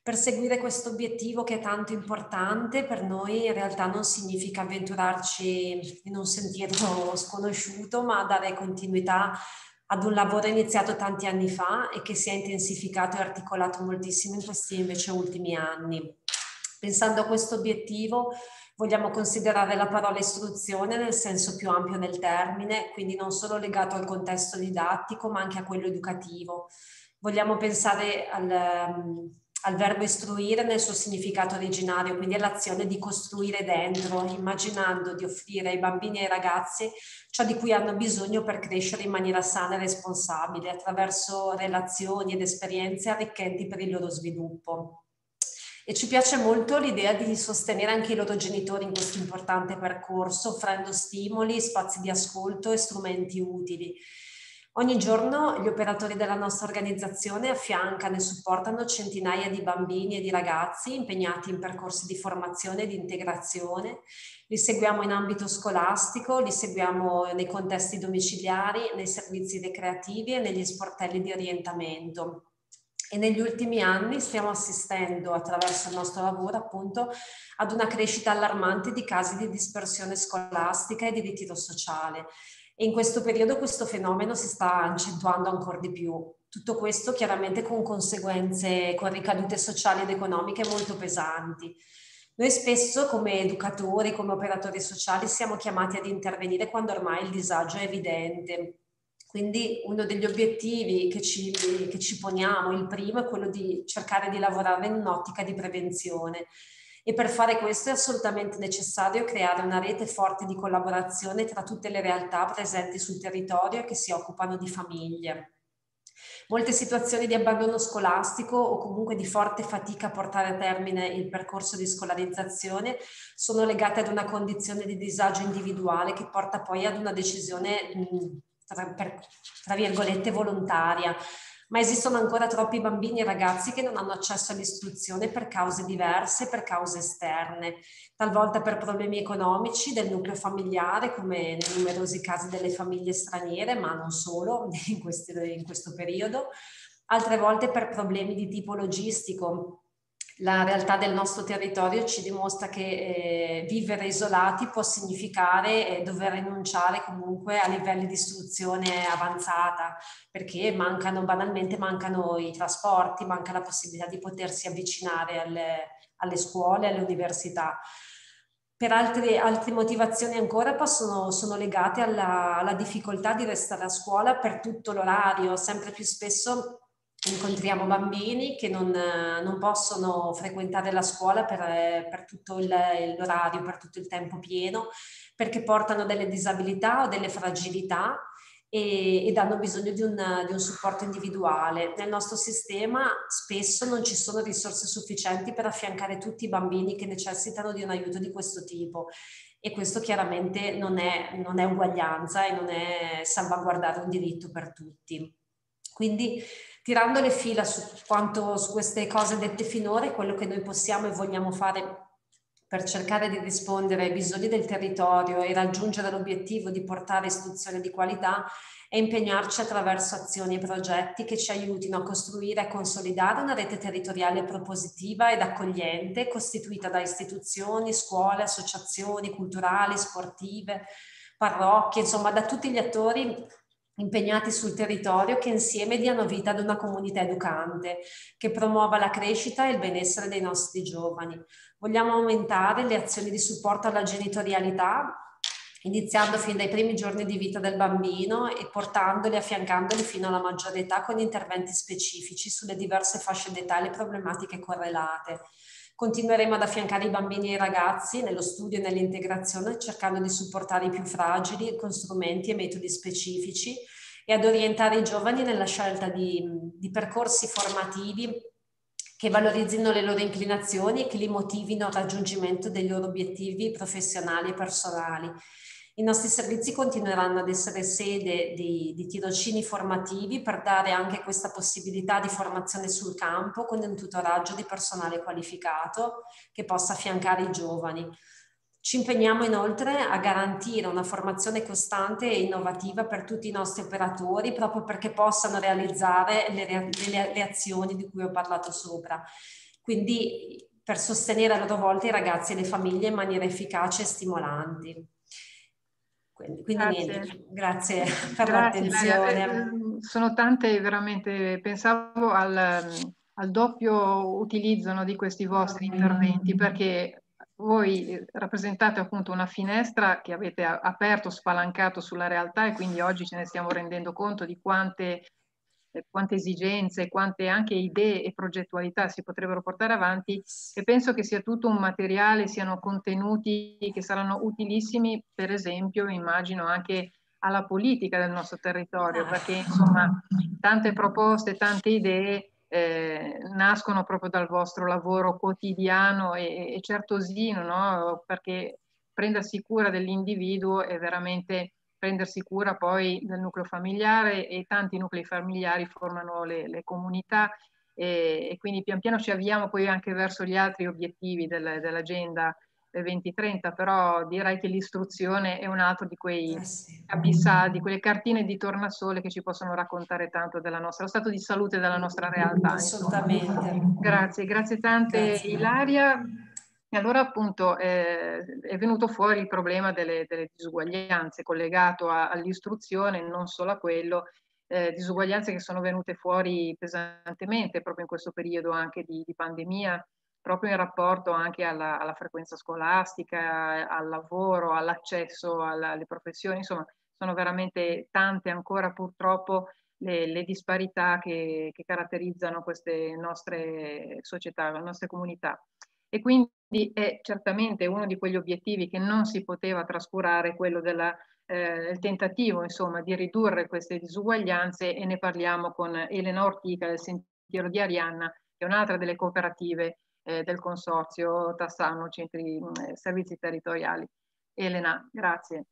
Perseguire questo obiettivo che è tanto importante per noi in realtà non significa avventurarci in un sentiero sconosciuto, ma dare continuità ad un lavoro iniziato tanti anni fa e che si è intensificato e articolato moltissimo in questi invece ultimi anni. Pensando a questo obiettivo, vogliamo considerare la parola istruzione nel senso più ampio del termine, quindi non solo legato al contesto didattico, ma anche a quello educativo. Vogliamo pensare al al verbo istruire nel suo significato originario, quindi all'azione di costruire dentro, immaginando di offrire ai bambini e ai ragazzi ciò di cui hanno bisogno per crescere in maniera sana e responsabile, attraverso relazioni ed esperienze arricchenti per il loro sviluppo. E ci piace molto l'idea di sostenere anche i loro genitori in questo importante percorso, offrendo stimoli, spazi di ascolto e strumenti utili Ogni giorno gli operatori della nostra organizzazione affiancano e supportano centinaia di bambini e di ragazzi impegnati in percorsi di formazione e di integrazione. Li seguiamo in ambito scolastico, li seguiamo nei contesti domiciliari, nei servizi ricreativi e negli sportelli di orientamento. e negli ultimi anni stiamo assistendo attraverso il nostro lavoro appunto ad una crescita allarmante di casi di dispersione scolastica e di ritiro sociale. In questo periodo questo fenomeno si sta accentuando ancora di più. Tutto questo chiaramente con conseguenze, con ricadute sociali ed economiche molto pesanti. Noi spesso come educatori, come operatori sociali siamo chiamati ad intervenire quando ormai il disagio è evidente, quindi uno degli obiettivi che ci, che ci, poniamo, il primo, è quello di cercare di lavorare in un'ottica di prevenzione. E per fare questo è assolutamente necessario creare una rete forte di collaborazione tra tutte le realtà presenti sul territorio e che si occupano di famiglie. Molte situazioni di abbandono scolastico o comunque di forte fatica a portare a termine il percorso di scolarizzazione sono legate ad una condizione di disagio individuale che porta poi ad una decisione mh, tra, per, tra virgolette volontaria, ma esistono ancora troppi bambini e ragazzi che non hanno accesso all'istruzione per cause diverse, per cause esterne, talvolta per problemi economici del nucleo familiare, come nei numerosi casi delle famiglie straniere, ma non solo in, questi, in questo periodo, altre volte per problemi di tipo logistico, la realtà del nostro territorio ci dimostra che eh, vivere isolati può significare eh, dover rinunciare comunque a livelli di istruzione avanzata, perché mancano banalmente mancano i trasporti, manca la possibilità di potersi avvicinare alle, alle scuole, alle università. Per altre, altre motivazioni ancora possono, sono legate alla, alla difficoltà di restare a scuola per tutto l'orario, sempre più spesso incontriamo bambini che non, non, possono frequentare la scuola per, per tutto il, l'orario, per tutto il tempo pieno, perché portano delle disabilità o delle fragilità e, ed hanno bisogno di un, di un, supporto individuale. Nel nostro sistema spesso non ci sono risorse sufficienti per affiancare tutti i bambini che necessitano di un aiuto di questo tipo e questo chiaramente non è, non è uguaglianza e non è salvaguardare un diritto per tutti. Quindi tirando le fila su, quanto, su queste cose dette finora, quello che noi possiamo e vogliamo fare per cercare di rispondere ai bisogni del territorio e raggiungere l'obiettivo di portare istruzione di qualità è impegnarci attraverso azioni e progetti che ci aiutino a costruire e consolidare una rete territoriale propositiva ed accogliente costituita da istituzioni, scuole, associazioni culturali, sportive, parrocchie, insomma da tutti gli attori impegnati sul territorio che insieme diano vita ad una comunità educante che promuova la crescita e il benessere dei nostri giovani. Vogliamo aumentare le azioni di supporto alla genitorialità iniziando fin dai primi giorni di vita del bambino e portandoli, affiancandoli fino alla maggiore età con interventi specifici sulle diverse fasce d'età e le problematiche correlate. Continueremo ad affiancare i bambini e i ragazzi nello studio e nell'integrazione, cercando di supportare i più fragili con strumenti e metodi specifici e ad orientare i giovani nella scelta di, di percorsi formativi che valorizzino le loro inclinazioni e che li motivino al raggiungimento dei loro obiettivi professionali e personali i nostri servizi continueranno ad essere sede di, di tirocini formativi per dare anche questa possibilità di formazione sul campo con un tutoraggio di personale qualificato che possa affiancare i giovani. Ci impegniamo inoltre a garantire una formazione costante e innovativa per tutti i nostri operatori proprio perché possano realizzare le, le, le azioni di cui ho parlato sopra. Quindi per sostenere a loro volta i ragazzi e le famiglie in maniera efficace e stimolante. Quindi, quindi grazie. Niente, grazie per grazie, l'attenzione. Ehm, sono tante veramente, pensavo al, al doppio utilizzo no, di questi vostri interventi perché voi rappresentate appunto una finestra che avete aperto, spalancato sulla realtà e quindi oggi ce ne stiamo rendendo conto di quante eh, quante esigenze, quante anche idee e progettualità si potrebbero portare avanti e penso che sia tutto un materiale, siano contenuti che saranno utilissimi, per esempio, immagino anche alla politica del nostro territorio, perché insomma tante proposte, tante idee eh, nascono proprio dal vostro lavoro quotidiano e, e certosino, no? perché prendersi cura dell'individuo è veramente prendersi cura poi del nucleo familiare e tanti nuclei familiari formano le, le comunità e, e, quindi pian piano ci avviamo poi anche verso gli altri obiettivi del, dell'agenda 2030, però direi che l'istruzione è un altro di quei eh abissali, quelle cartine di tornasole che ci possono raccontare tanto della nostra, lo stato di salute della nostra realtà. Assolutamente. Insomma. Grazie, grazie tante grazie. Ilaria. E allora appunto eh, è venuto fuori il problema delle, delle disuguaglianze collegato a, all'istruzione, non solo a quello, eh, disuguaglianze che sono venute fuori pesantemente proprio in questo periodo anche di, di pandemia, proprio in rapporto anche alla, alla, frequenza scolastica, al lavoro, all'accesso alle professioni, insomma sono veramente tante ancora purtroppo le, le disparità che, che, caratterizzano queste nostre società, le nostre comunità. E quindi è certamente uno di quegli obiettivi che non si poteva trascurare, quello del eh, tentativo insomma, di ridurre queste disuguaglianze e ne parliamo con Elena Ortica del Sentiero di Arianna, che è un'altra delle cooperative eh, del consorzio Tassano Centri eh, Servizi Territoriali. Elena, grazie.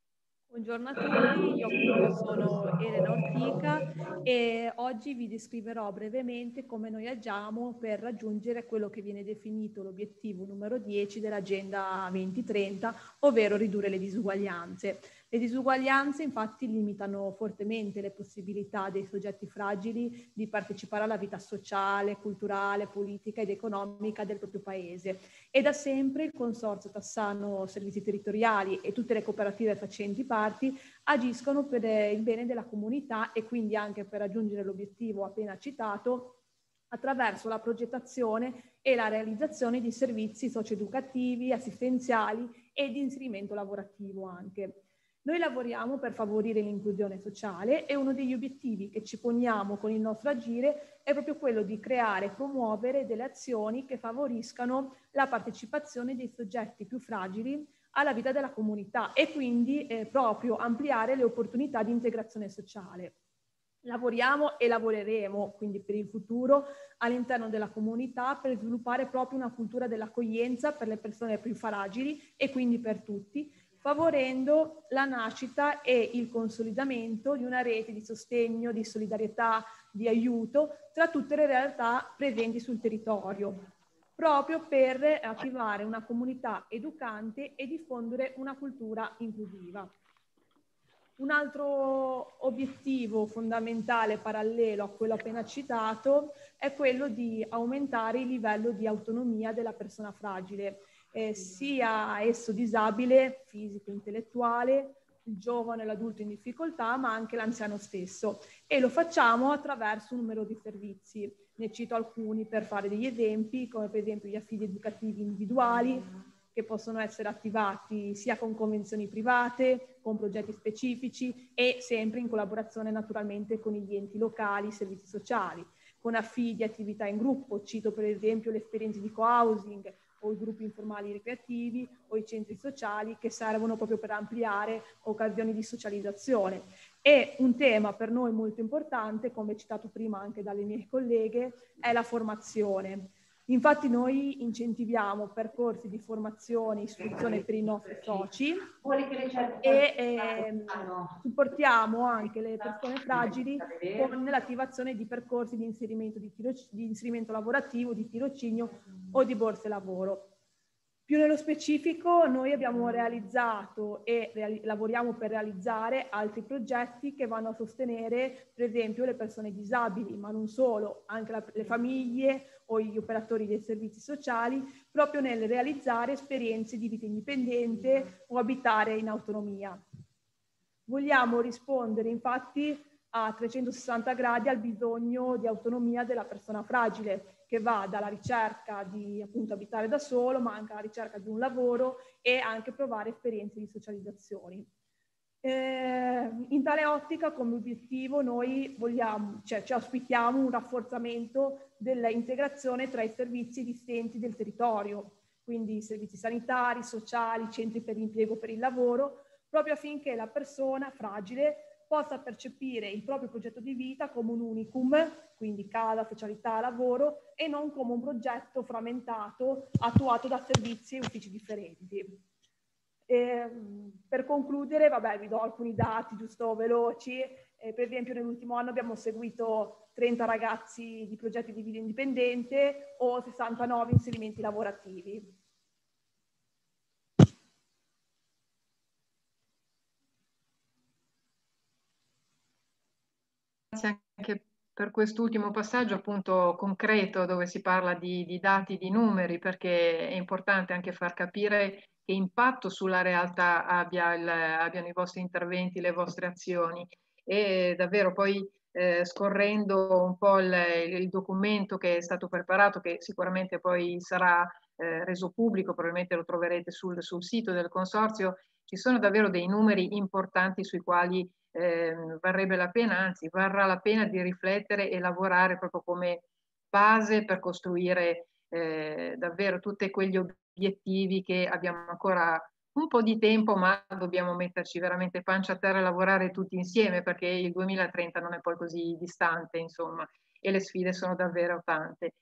Buongiorno a tutti, io sono Elena Ortica e oggi vi descriverò brevemente come noi agiamo per raggiungere quello che viene definito l'obiettivo numero 10 dell'Agenda 2030, ovvero ridurre le disuguaglianze. Le disuguaglianze infatti limitano fortemente le possibilità dei soggetti fragili di partecipare alla vita sociale, culturale, politica ed economica del proprio paese e da sempre il Consorzio Tassano Servizi Territoriali e tutte le cooperative facenti parti agiscono per il bene della comunità e quindi anche per raggiungere l'obiettivo appena citato attraverso la progettazione e la realizzazione di servizi socioeducativi, assistenziali e di inserimento lavorativo anche. Noi lavoriamo per favorire l'inclusione sociale e uno degli obiettivi che ci poniamo con il nostro agire è proprio quello di creare e promuovere delle azioni che favoriscano la partecipazione dei soggetti più fragili alla vita della comunità e quindi eh, proprio ampliare le opportunità di integrazione sociale. Lavoriamo e lavoreremo quindi per il futuro all'interno della comunità per sviluppare proprio una cultura dell'accoglienza per le persone più fragili e quindi per tutti, favorendo la nascita e il consolidamento di una rete di sostegno, di solidarietà, di aiuto tra tutte le realtà presenti sul territorio, proprio per attivare una comunità educante e diffondere una cultura inclusiva. Un altro obiettivo fondamentale parallelo a quello appena citato è quello di aumentare il livello di autonomia della persona fragile eh, sia esso disabile, fisico, intellettuale, il giovane, l'adulto in difficoltà, ma anche l'anziano stesso. E lo facciamo attraverso un numero di servizi. Ne cito alcuni per fare degli esempi, come per esempio gli affidi educativi individuali, che possono essere attivati sia con convenzioni private, con progetti specifici e sempre in collaborazione naturalmente con gli enti locali, i servizi sociali, con affidi, attività in gruppo. Cito per esempio le esperienze di co-housing o i gruppi informali ricreativi o i centri sociali che servono proprio per ampliare occasioni di socializzazione. E un tema per noi molto importante, come citato prima anche dalle mie colleghe, è la formazione. Infatti noi incentiviamo percorsi di formazione e istruzione per i nostri soci e eh, supportiamo anche le persone fragili con l'attivazione di percorsi di inserimento, di, tiro, di inserimento lavorativo, di tirocinio o di borse lavoro. Più nello specifico noi abbiamo realizzato e reali lavoriamo per realizzare altri progetti che vanno a sostenere per esempio le persone disabili, ma non solo, anche la, le famiglie o gli operatori dei servizi sociali, proprio nel realizzare esperienze di vita indipendente o abitare in autonomia. Vogliamo rispondere infatti a 360 gradi al bisogno di autonomia della persona fragile, che va dalla ricerca di appunto abitare da solo, ma anche alla ricerca di un lavoro e anche provare esperienze di socializzazioni. Eh, in tale ottica, come obiettivo, noi vogliamo, cioè ci auspichiamo un rafforzamento dell'integrazione tra i servizi esistenti del territorio, quindi servizi sanitari, sociali, centri per l'impiego per il lavoro, proprio affinché la persona fragile possa percepire il proprio progetto di vita come un unicum, quindi casa, socialità, lavoro, e non come un progetto frammentato attuato da servizi e uffici differenti. E, per concludere, vabbè, vi do alcuni dati giusto veloci. Eh, per esempio, nell'ultimo anno abbiamo seguito 30 ragazzi di progetti di video indipendente o 69 inserimenti lavorativi. Grazie anche per quest'ultimo passaggio appunto concreto dove si parla di, di, dati, di numeri, perché è importante anche far capire che impatto sulla realtà abbia il, abbiano i vostri interventi, le vostre azioni e davvero poi eh, scorrendo un po' il, il, documento che è stato preparato, che sicuramente poi sarà eh, reso pubblico, probabilmente lo troverete sul, sul sito del consorzio, ci sono davvero dei numeri importanti sui quali eh, varrebbe la pena, anzi varrà la pena di riflettere e lavorare proprio come base per costruire eh, davvero tutti quegli obiettivi che abbiamo ancora un po' di tempo, ma dobbiamo metterci veramente pancia a terra e lavorare tutti insieme perché il 2030 non è poi così distante, insomma, e le sfide sono davvero tante.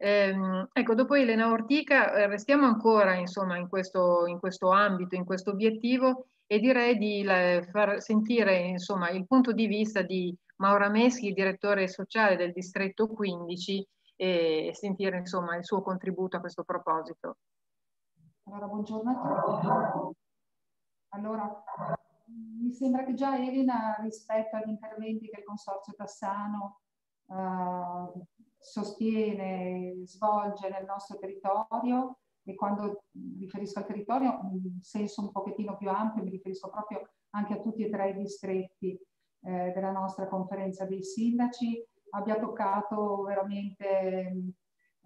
Ehm, ecco, dopo Elena Ortica eh, restiamo ancora insomma, in, questo, in questo ambito, in questo obiettivo e direi di la, far sentire insomma, il punto di vista di Maura Meschi, direttore sociale del distretto 15 e sentire insomma, il suo contributo a questo proposito. Allora, buongiorno a tutti. Allora, mi sembra che già Elena rispetto agli interventi che il Consorzio Tassano uh, sostiene, svolge nel nostro territorio e quando riferisco al territorio in senso un pochettino più ampio mi riferisco proprio anche a tutti e tre i distretti eh, della nostra conferenza dei sindaci, abbia toccato veramente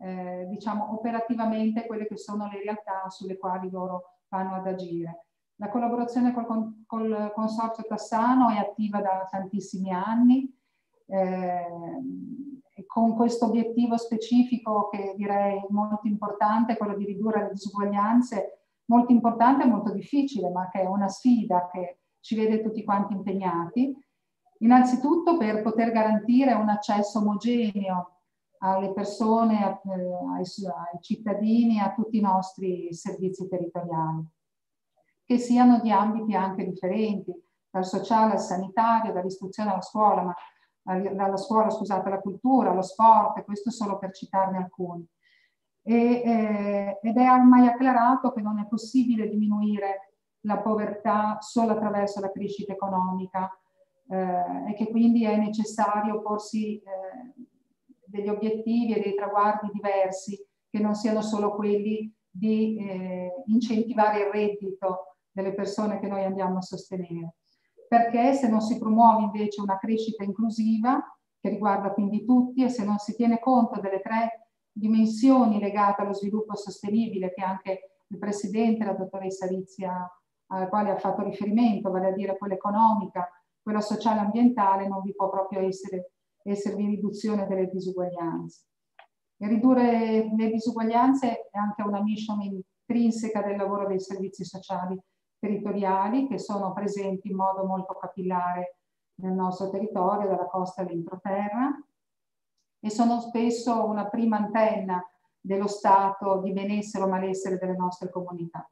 eh, diciamo operativamente quelle che sono le realtà sulle quali loro vanno ad agire. La collaborazione col, col Consorzio Tassano è attiva da tantissimi anni, eh, con questo obiettivo specifico che direi molto importante, quello di ridurre le disuguaglianze, molto importante e molto difficile, ma che è una sfida che ci vede tutti quanti impegnati. Innanzitutto per poter garantire un accesso omogeneo alle persone, eh, ai, ai cittadini, a tutti i nostri servizi territoriali, che siano di ambiti anche differenti, dal sociale al sanitario, dall'istruzione alla scuola, ma dalla scuola, scusate, alla cultura, allo sport, questo solo per citarne alcuni. E, eh, ed è ormai acclarato che non è possibile diminuire la povertà solo attraverso la crescita economica eh, e che quindi è necessario porsi eh, degli obiettivi e dei traguardi diversi che non siano solo quelli di eh, incentivare il reddito delle persone che noi andiamo a sostenere. Perché se non si promuove invece una crescita inclusiva che riguarda quindi tutti e se non si tiene conto delle tre dimensioni legate allo sviluppo sostenibile che anche il Presidente, la dottoressa Rizia, alla quale ha fatto riferimento, vale a dire quella economica, quella sociale e ambientale, non vi può proprio essere, esservi riduzione delle disuguaglianze. E ridurre le disuguaglianze è anche una mission intrinseca del lavoro dei servizi sociali territoriali che sono presenti in modo molto capillare nel nostro territorio, dalla costa all'entroterra, e sono spesso una prima antenna dello stato di benessere o malessere delle nostre comunità.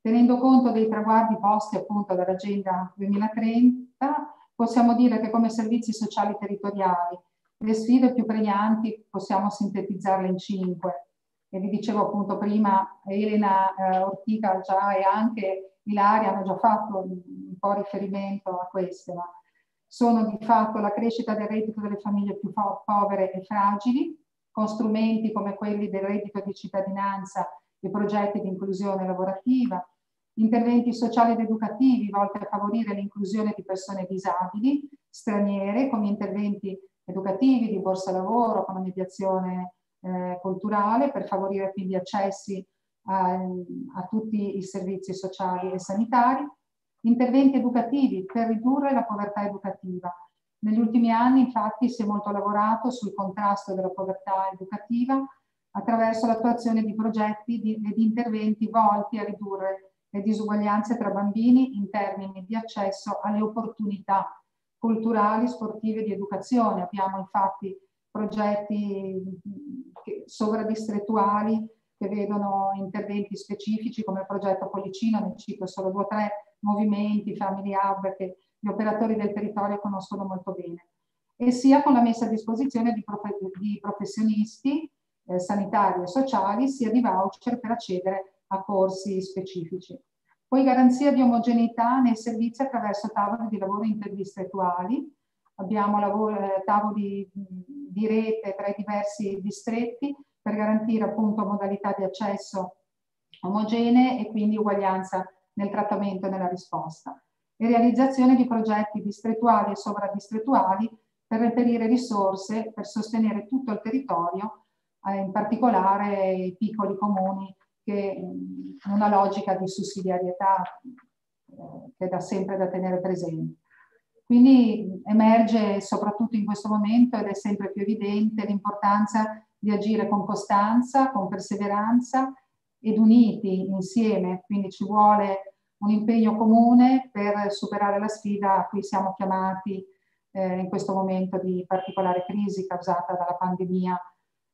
Tenendo conto dei traguardi posti appunto dall'Agenda 2030, possiamo dire che come servizi sociali territoriali le sfide più pregnanti possiamo sintetizzarle in cinque. E vi dicevo appunto prima, Elena eh, Ortica già e anche Ilaria hanno già fatto un po' riferimento a queste, ma sono di fatto la crescita del reddito delle famiglie più povere e fragili, con strumenti come quelli del reddito di cittadinanza e progetti di inclusione lavorativa, interventi sociali ed educativi volti a favorire l'inclusione di persone disabili, straniere, come interventi educativi di borsa lavoro, con mediazione eh, culturale per favorire quindi accessi a, a tutti i servizi sociali e sanitari, interventi educativi per ridurre la povertà educativa. Negli ultimi anni infatti si è molto lavorato sul contrasto della povertà educativa attraverso l'attuazione di progetti e di interventi volti a ridurre le disuguaglianze tra bambini in termini di accesso alle opportunità culturali, sportive e di educazione. Abbiamo infatti progetti sovradistrettuali che vedono interventi specifici come il progetto Policino, ne cito solo due o tre movimenti, family hub che gli operatori del territorio conoscono molto bene, e sia con la messa a disposizione di, prof di professionisti eh, sanitari e sociali, sia di voucher per accedere a corsi specifici. Poi garanzia di omogeneità nei servizi attraverso tavoli di lavoro interdistrettuali, abbiamo lavoro, eh, tavoli di rete tra i diversi distretti per garantire appunto modalità di accesso omogenee e quindi uguaglianza nel trattamento e nella risposta. E realizzazione di progetti distrettuali e sovradistrettuali per reperire risorse per sostenere tutto il territorio, eh, in particolare i piccoli comuni che in una logica di sussidiarietà eh, che è da sempre da tenere presente. Quindi emerge soprattutto in questo momento ed è sempre più evidente l'importanza di agire con costanza, con perseveranza ed uniti insieme, quindi ci vuole un impegno comune per superare la sfida a cui siamo chiamati eh, in questo momento di particolare crisi causata dalla pandemia.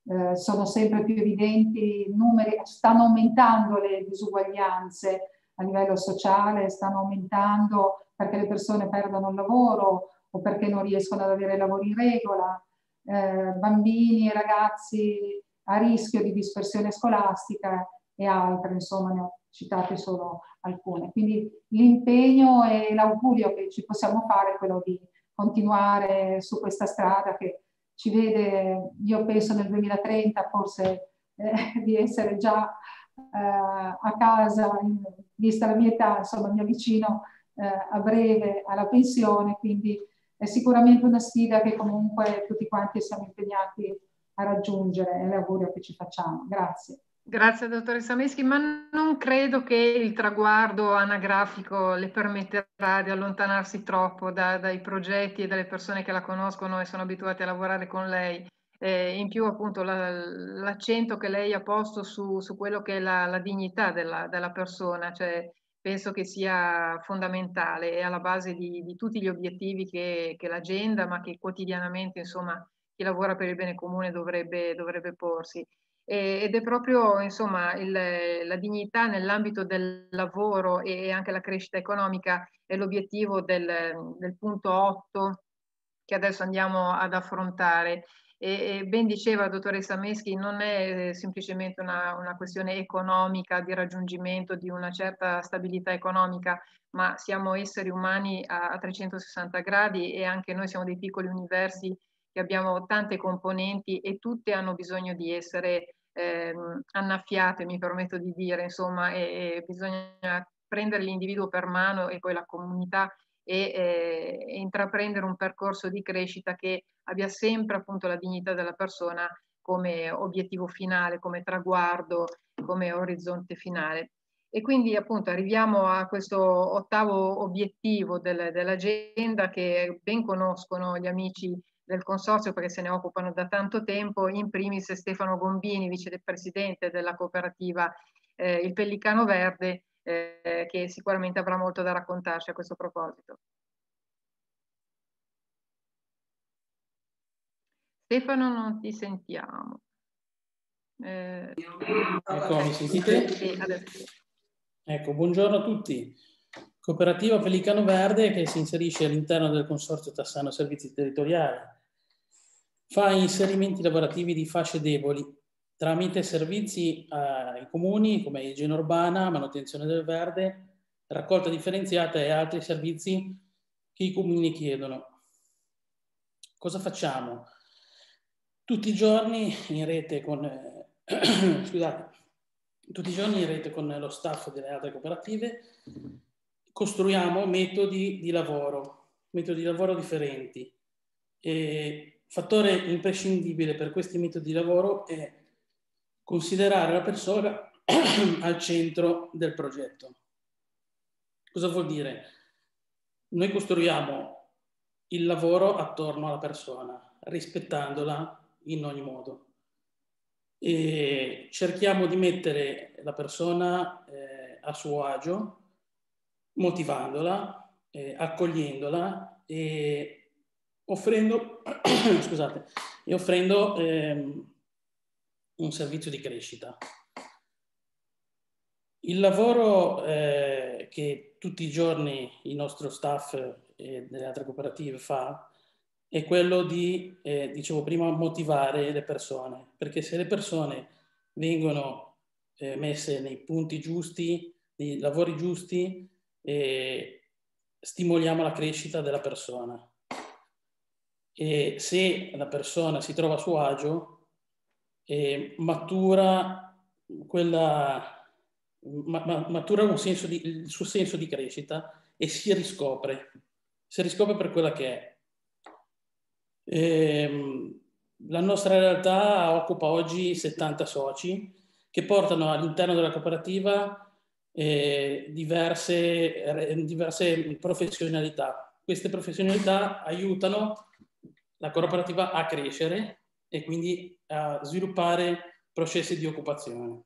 Eh, sono sempre più evidenti numeri, stanno aumentando le disuguaglianze a livello sociale, stanno aumentando perché le persone perdono il lavoro o perché non riescono ad avere lavori in regola, eh, bambini e ragazzi a rischio di dispersione scolastica e altre, insomma ne ho citate solo alcune. Quindi l'impegno e l'augurio che ci possiamo fare è quello di continuare su questa strada che ci vede, io penso nel 2030 forse eh, di essere già eh, a casa, vista la mia età, insomma mi avvicino eh, a breve alla pensione, quindi è sicuramente una sfida che comunque tutti quanti siamo impegnati a raggiungere e l'augurio che ci facciamo. Grazie. Grazie dottoressa Meschi, ma non credo che il traguardo anagrafico le permetterà di allontanarsi troppo da, dai progetti e dalle persone che la conoscono e sono abituate a lavorare con lei. Eh, in più appunto la, l'accento che lei ha posto su, su quello che è la, la dignità della, della, persona, cioè penso che sia fondamentale e alla base di, di tutti gli obiettivi che, che, l'agenda, ma che quotidianamente insomma chi lavora per il bene comune dovrebbe, dovrebbe porsi ed è proprio insomma il, la dignità nell'ambito del lavoro e anche la crescita economica è l'obiettivo del, del punto 8 che adesso andiamo ad affrontare. E, e ben diceva dottoressa Meschi, non è semplicemente una, una, questione economica di raggiungimento di una certa stabilità economica, ma siamo esseri umani a, a 360 gradi e anche noi siamo dei piccoli universi che abbiamo tante componenti e tutte hanno bisogno di essere eh, annaffiate, mi permetto di dire, insomma, e, e bisogna prendere l'individuo per mano e poi la comunità e, eh, intraprendere un percorso di crescita che abbia sempre appunto la dignità della persona come obiettivo finale, come traguardo, come orizzonte finale. E quindi appunto arriviamo a questo ottavo obiettivo del, dell'agenda che ben conoscono gli amici del consorzio perché se ne occupano da tanto tempo, in primis Stefano Gombini, vicepresidente della cooperativa eh, Il Pellicano Verde, eh, che sicuramente avrà molto da raccontarci a questo proposito. Stefano, non ti sentiamo. Eh, ecco, mi sentite? Sì, ecco, buongiorno a tutti. Cooperativa Pelicano Verde che si inserisce all'interno del Consorzio Tassano Servizi Territoriali. Fa inserimenti lavorativi di fasce deboli tramite servizi ai comuni come igiene urbana, manutenzione del verde, raccolta differenziata e altri servizi che i comuni chiedono. Cosa facciamo? Tutti i giorni in rete con, eh, scusate, tutti i giorni in rete con lo staff delle altre cooperative costruiamo metodi di lavoro, metodi di lavoro differenti. E fattore imprescindibile per questi metodi di lavoro è considerare la persona al centro del progetto. Cosa vuol dire? Noi costruiamo il lavoro attorno alla persona, rispettandola in ogni modo. E cerchiamo di mettere la persona eh, a suo agio, motivandola, eh, accogliendola e offrendo, scusate, e offrendo ehm, un servizio di crescita. Il lavoro eh, che tutti i giorni il nostro staff e delle altre cooperative fa è quello di, eh, dicevo prima, motivare le persone, perché se le persone vengono eh, messe nei punti giusti, nei lavori giusti, e stimoliamo la crescita della persona. E se la persona si trova a suo agio, eh, matura, quella, ma, matura un senso di, il suo senso di crescita e si riscopre, si riscopre per quella che è. E, ehm, la nostra realtà occupa oggi 70 soci che portano all'interno della cooperativa eh, diverse, diverse professionalità. Queste professionalità aiutano la cooperativa a crescere e quindi a sviluppare processi di occupazione.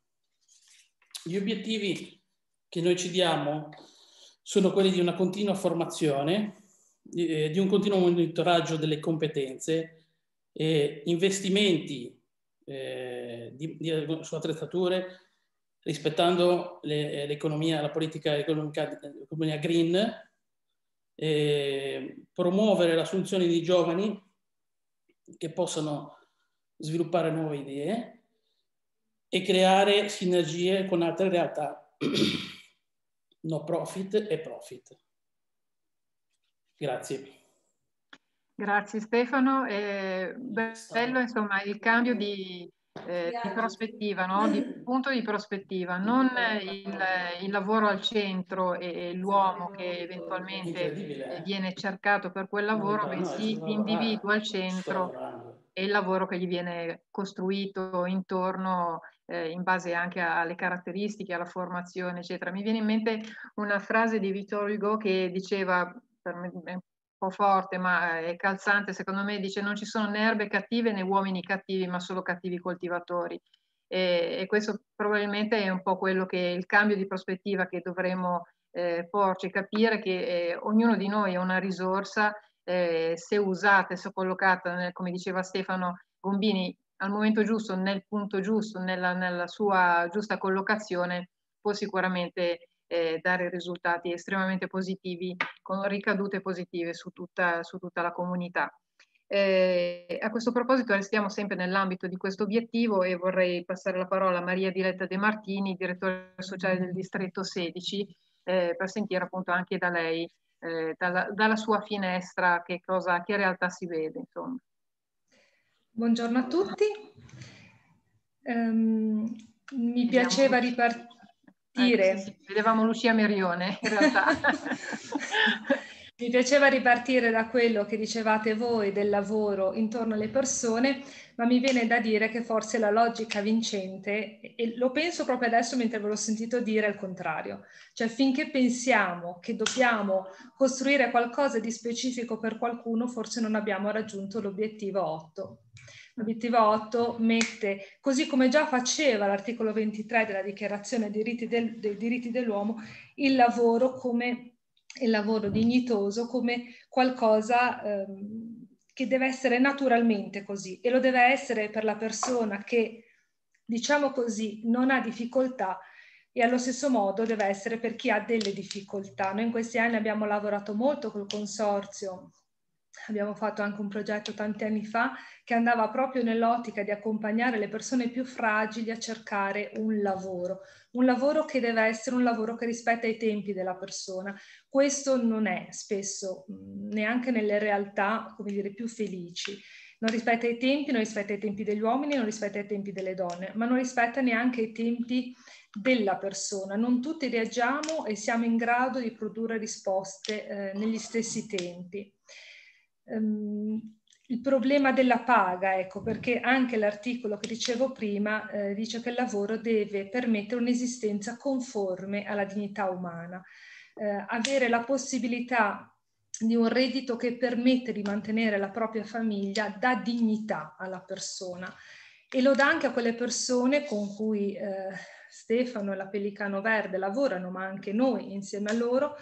Gli obiettivi che noi ci diamo sono quelli di una continua formazione, di, di un continuo monitoraggio delle competenze, eh, investimenti eh, di, di, su attrezzature, rispettando le, l'economia, la politica economica, l'economia green, eh, promuovere l'assunzione di giovani che possano sviluppare nuove idee e creare sinergie con altre realtà no profit e profit. Grazie. Grazie Stefano. Eh, bello insomma il cambio di, eh, di prospettiva, no? di punto di prospettiva, non il, il lavoro al centro e, l'uomo che eventualmente viene cercato per quel lavoro, bensì l'individuo al centro e il lavoro che gli viene costruito intorno eh, in base anche alle caratteristiche, alla formazione, eccetera. Mi viene in mente una frase di Vittorio Hugo che diceva, per me po' forte ma è calzante, secondo me dice non ci sono né erbe cattive né uomini cattivi, ma solo cattivi coltivatori. E, e questo probabilmente è un po' quello che il cambio di prospettiva che dovremmo eh, porci, capire che eh, ognuno di noi è una risorsa eh, se usata e se collocata, nel, come diceva Stefano Bombini, al momento giusto, nel punto giusto, nella, nella sua giusta collocazione, può sicuramente eh, dare risultati estremamente positivi, con ricadute positive su tutta, su tutta la comunità. Eh, a questo proposito restiamo sempre nell'ambito di questo obiettivo e vorrei passare la parola a Maria Diletta De Martini, direttore sociale del distretto 16, eh, per sentire appunto anche da lei eh, dalla, dalla, sua finestra che, cosa, che realtà si vede. Insomma. Buongiorno a tutti. Um, mi piaceva ripartire. Eh, sì, sì. Vedevamo Lucia Merione in realtà. Mi piaceva ripartire da quello che dicevate voi del lavoro intorno alle persone, ma mi viene da dire che forse la logica vincente, e lo penso proprio adesso mentre ve l'ho sentito dire, è il contrario. Cioè finché pensiamo che dobbiamo costruire qualcosa di specifico per qualcuno, forse non abbiamo raggiunto l'obiettivo 8. L'obiettivo 8 mette, così come già faceva l'articolo 23 della Dichiarazione dei diritti, del, dei diritti dell'uomo, il lavoro come il lavoro dignitoso come qualcosa ehm, che deve essere naturalmente così e lo deve essere per la persona che, diciamo così, non ha difficoltà e allo stesso modo deve essere per chi ha delle difficoltà. Noi in questi anni abbiamo lavorato molto col consorzio Abbiamo fatto anche un progetto tanti anni fa che andava proprio nell'ottica di accompagnare le persone più fragili a cercare un lavoro, un lavoro che deve essere un lavoro che rispetta i tempi della persona. Questo non è spesso neanche nelle realtà, come dire, più felici. Non rispetta i tempi, non rispetta i tempi degli uomini, non rispetta i tempi delle donne, ma non rispetta neanche i tempi della persona. Non tutti reagiamo e siamo in grado di produrre risposte eh, negli stessi tempi um, il problema della paga, ecco, perché anche l'articolo che dicevo prima eh, dice che il lavoro deve permettere un'esistenza conforme alla dignità umana, eh, avere la possibilità di un reddito che permette di mantenere la propria famiglia dà dignità alla persona e lo dà anche a quelle persone con cui eh, Stefano e la Pellicano Verde lavorano, ma anche noi insieme a loro,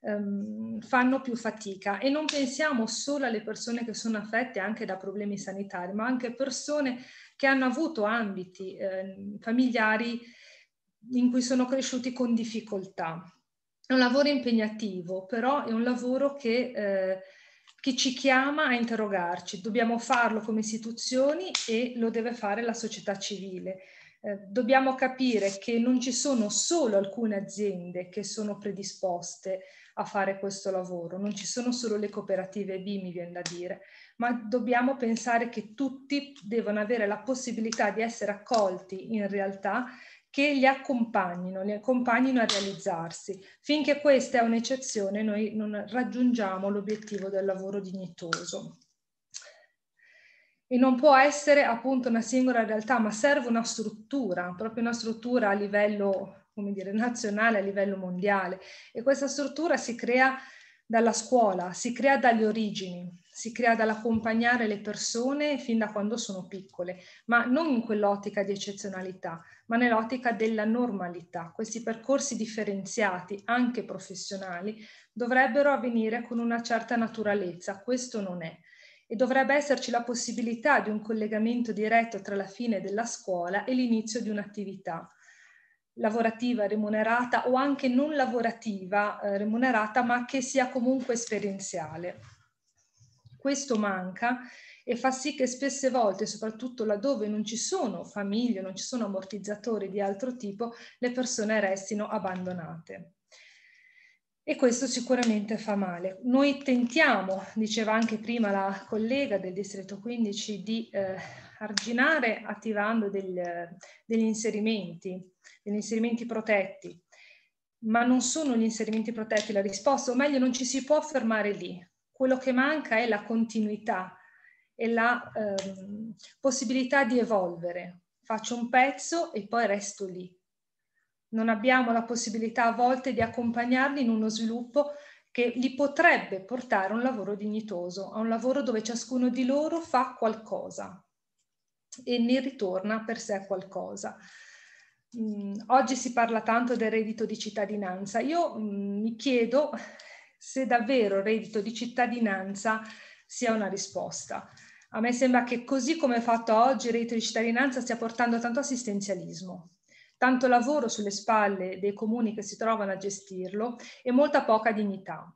ehm, fanno più fatica e non pensiamo solo alle persone che sono affette anche da problemi sanitari, ma anche persone che hanno avuto ambiti eh, familiari in cui sono cresciuti con difficoltà. È un lavoro impegnativo, però è un lavoro che, eh, che ci chiama a interrogarci. Dobbiamo farlo come istituzioni e lo deve fare la società civile. Eh, dobbiamo capire che non ci sono solo alcune aziende che sono predisposte a fare questo lavoro. Non ci sono solo le cooperative B, mi viene da dire, ma dobbiamo pensare che tutti devono avere la possibilità di essere accolti in realtà che li accompagnino, li accompagnino a realizzarsi. Finché questa è un'eccezione, noi non raggiungiamo l'obiettivo del lavoro dignitoso. E non può essere appunto una singola realtà, ma serve una struttura, proprio una struttura a livello, come dire, nazionale, a livello mondiale. E questa struttura si crea dalla scuola, si crea dalle origini, si crea dall'accompagnare le persone fin da quando sono piccole, ma non in quell'ottica di eccezionalità, ma nell'ottica della normalità. Questi percorsi differenziati, anche professionali, dovrebbero avvenire con una certa naturalezza. Questo non è. E dovrebbe esserci la possibilità di un collegamento diretto tra la fine della scuola e l'inizio di un'attività lavorativa remunerata o anche non lavorativa eh, remunerata, ma che sia comunque esperienziale. Questo manca e fa sì che spesse volte, soprattutto laddove non ci sono famiglie, non ci sono ammortizzatori di altro tipo, le persone restino abbandonate. E questo sicuramente fa male. Noi tentiamo, diceva anche prima la collega del distretto 15, di eh, arginare attivando del, degli inserimenti, degli inserimenti protetti, ma non sono gli inserimenti protetti la risposta, o meglio non ci si può fermare lì. Quello che manca è la continuità e la ehm, possibilità di evolvere. Faccio un pezzo e poi resto lì. Non abbiamo la possibilità a volte di accompagnarli in uno sviluppo che li potrebbe portare a un lavoro dignitoso, a un lavoro dove ciascuno di loro fa qualcosa e ne ritorna per sé qualcosa. Mm, oggi si parla tanto del reddito di cittadinanza. Io mm, mi chiedo se davvero il reddito di cittadinanza sia una risposta. A me sembra che così come è fatto oggi il reddito di cittadinanza stia portando tanto assistenzialismo, tanto lavoro sulle spalle dei comuni che si trovano a gestirlo e molta poca dignità.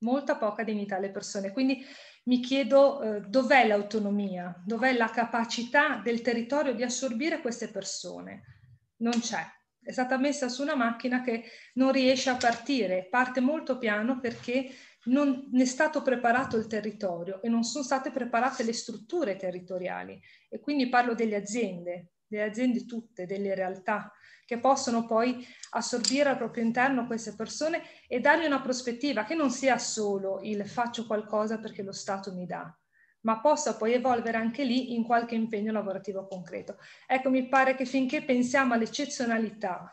Molta poca dignità alle persone. Quindi mi chiedo eh, dov'è l'autonomia, dov'è la capacità del territorio di assorbire queste persone non c'è. È stata messa su una macchina che non riesce a partire, parte molto piano perché non è stato preparato il territorio e non sono state preparate le strutture territoriali. E quindi parlo delle aziende, delle aziende tutte, delle realtà che possono poi assorbire al proprio interno queste persone e dargli una prospettiva che non sia solo il faccio qualcosa perché lo Stato mi dà, ma possa poi evolvere anche lì in qualche impegno lavorativo concreto. Ecco, mi pare che finché pensiamo all'eccezionalità